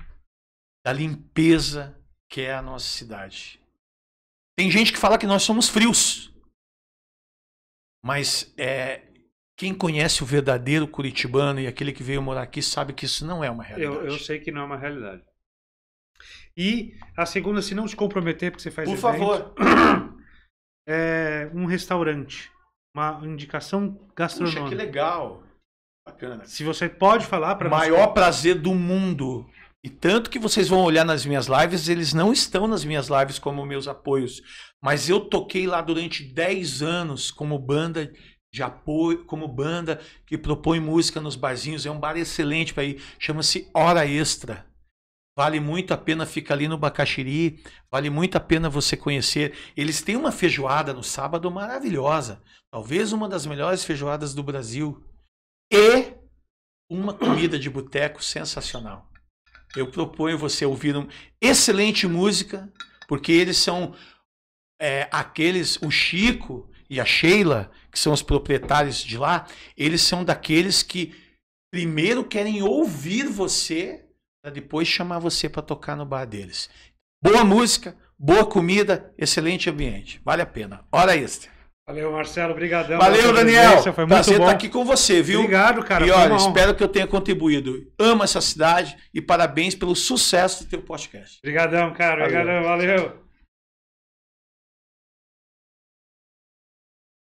da limpeza que é a nossa cidade. Tem gente que fala que nós somos frios, mas é, quem conhece o verdadeiro curitibano e aquele que veio morar aqui sabe que isso não é uma realidade. Eu, eu sei que não é uma realidade. E a segunda, se não se comprometer, porque você faz Por evento, favor. é um restaurante. Uma indicação Puxa, que gastronômica. legal. Bacana. Se você pode falar para maior prazer do mundo. E tanto que vocês vão olhar nas minhas lives, eles não estão nas minhas lives como meus apoios. Mas eu toquei lá durante 10 anos como banda de apoio, como banda que propõe música nos barzinhos. É um bar excelente para ir. Chama-se Hora Extra. Vale muito a pena ficar ali no Bacaxiri. Vale muito a pena você conhecer. Eles têm uma feijoada no sábado maravilhosa. Talvez uma das melhores feijoadas do Brasil. E uma comida de boteco sensacional. Eu proponho você ouvir uma excelente música, porque eles são é, aqueles, o Chico e a Sheila, que são os proprietários de lá, eles são daqueles que primeiro querem ouvir você para depois chamar você para tocar no bar deles. Boa música, boa comida, excelente ambiente. Vale a pena. Hora extra. Valeu, Marcelo. Obrigadão. Valeu, Daniel. Foi muito Prazer bom. estar aqui com você, viu? Obrigado, cara. E olha, espero que eu tenha contribuído. Amo essa cidade e parabéns pelo sucesso do teu podcast. Obrigadão, cara. Valeu. Obrigadão. Valeu.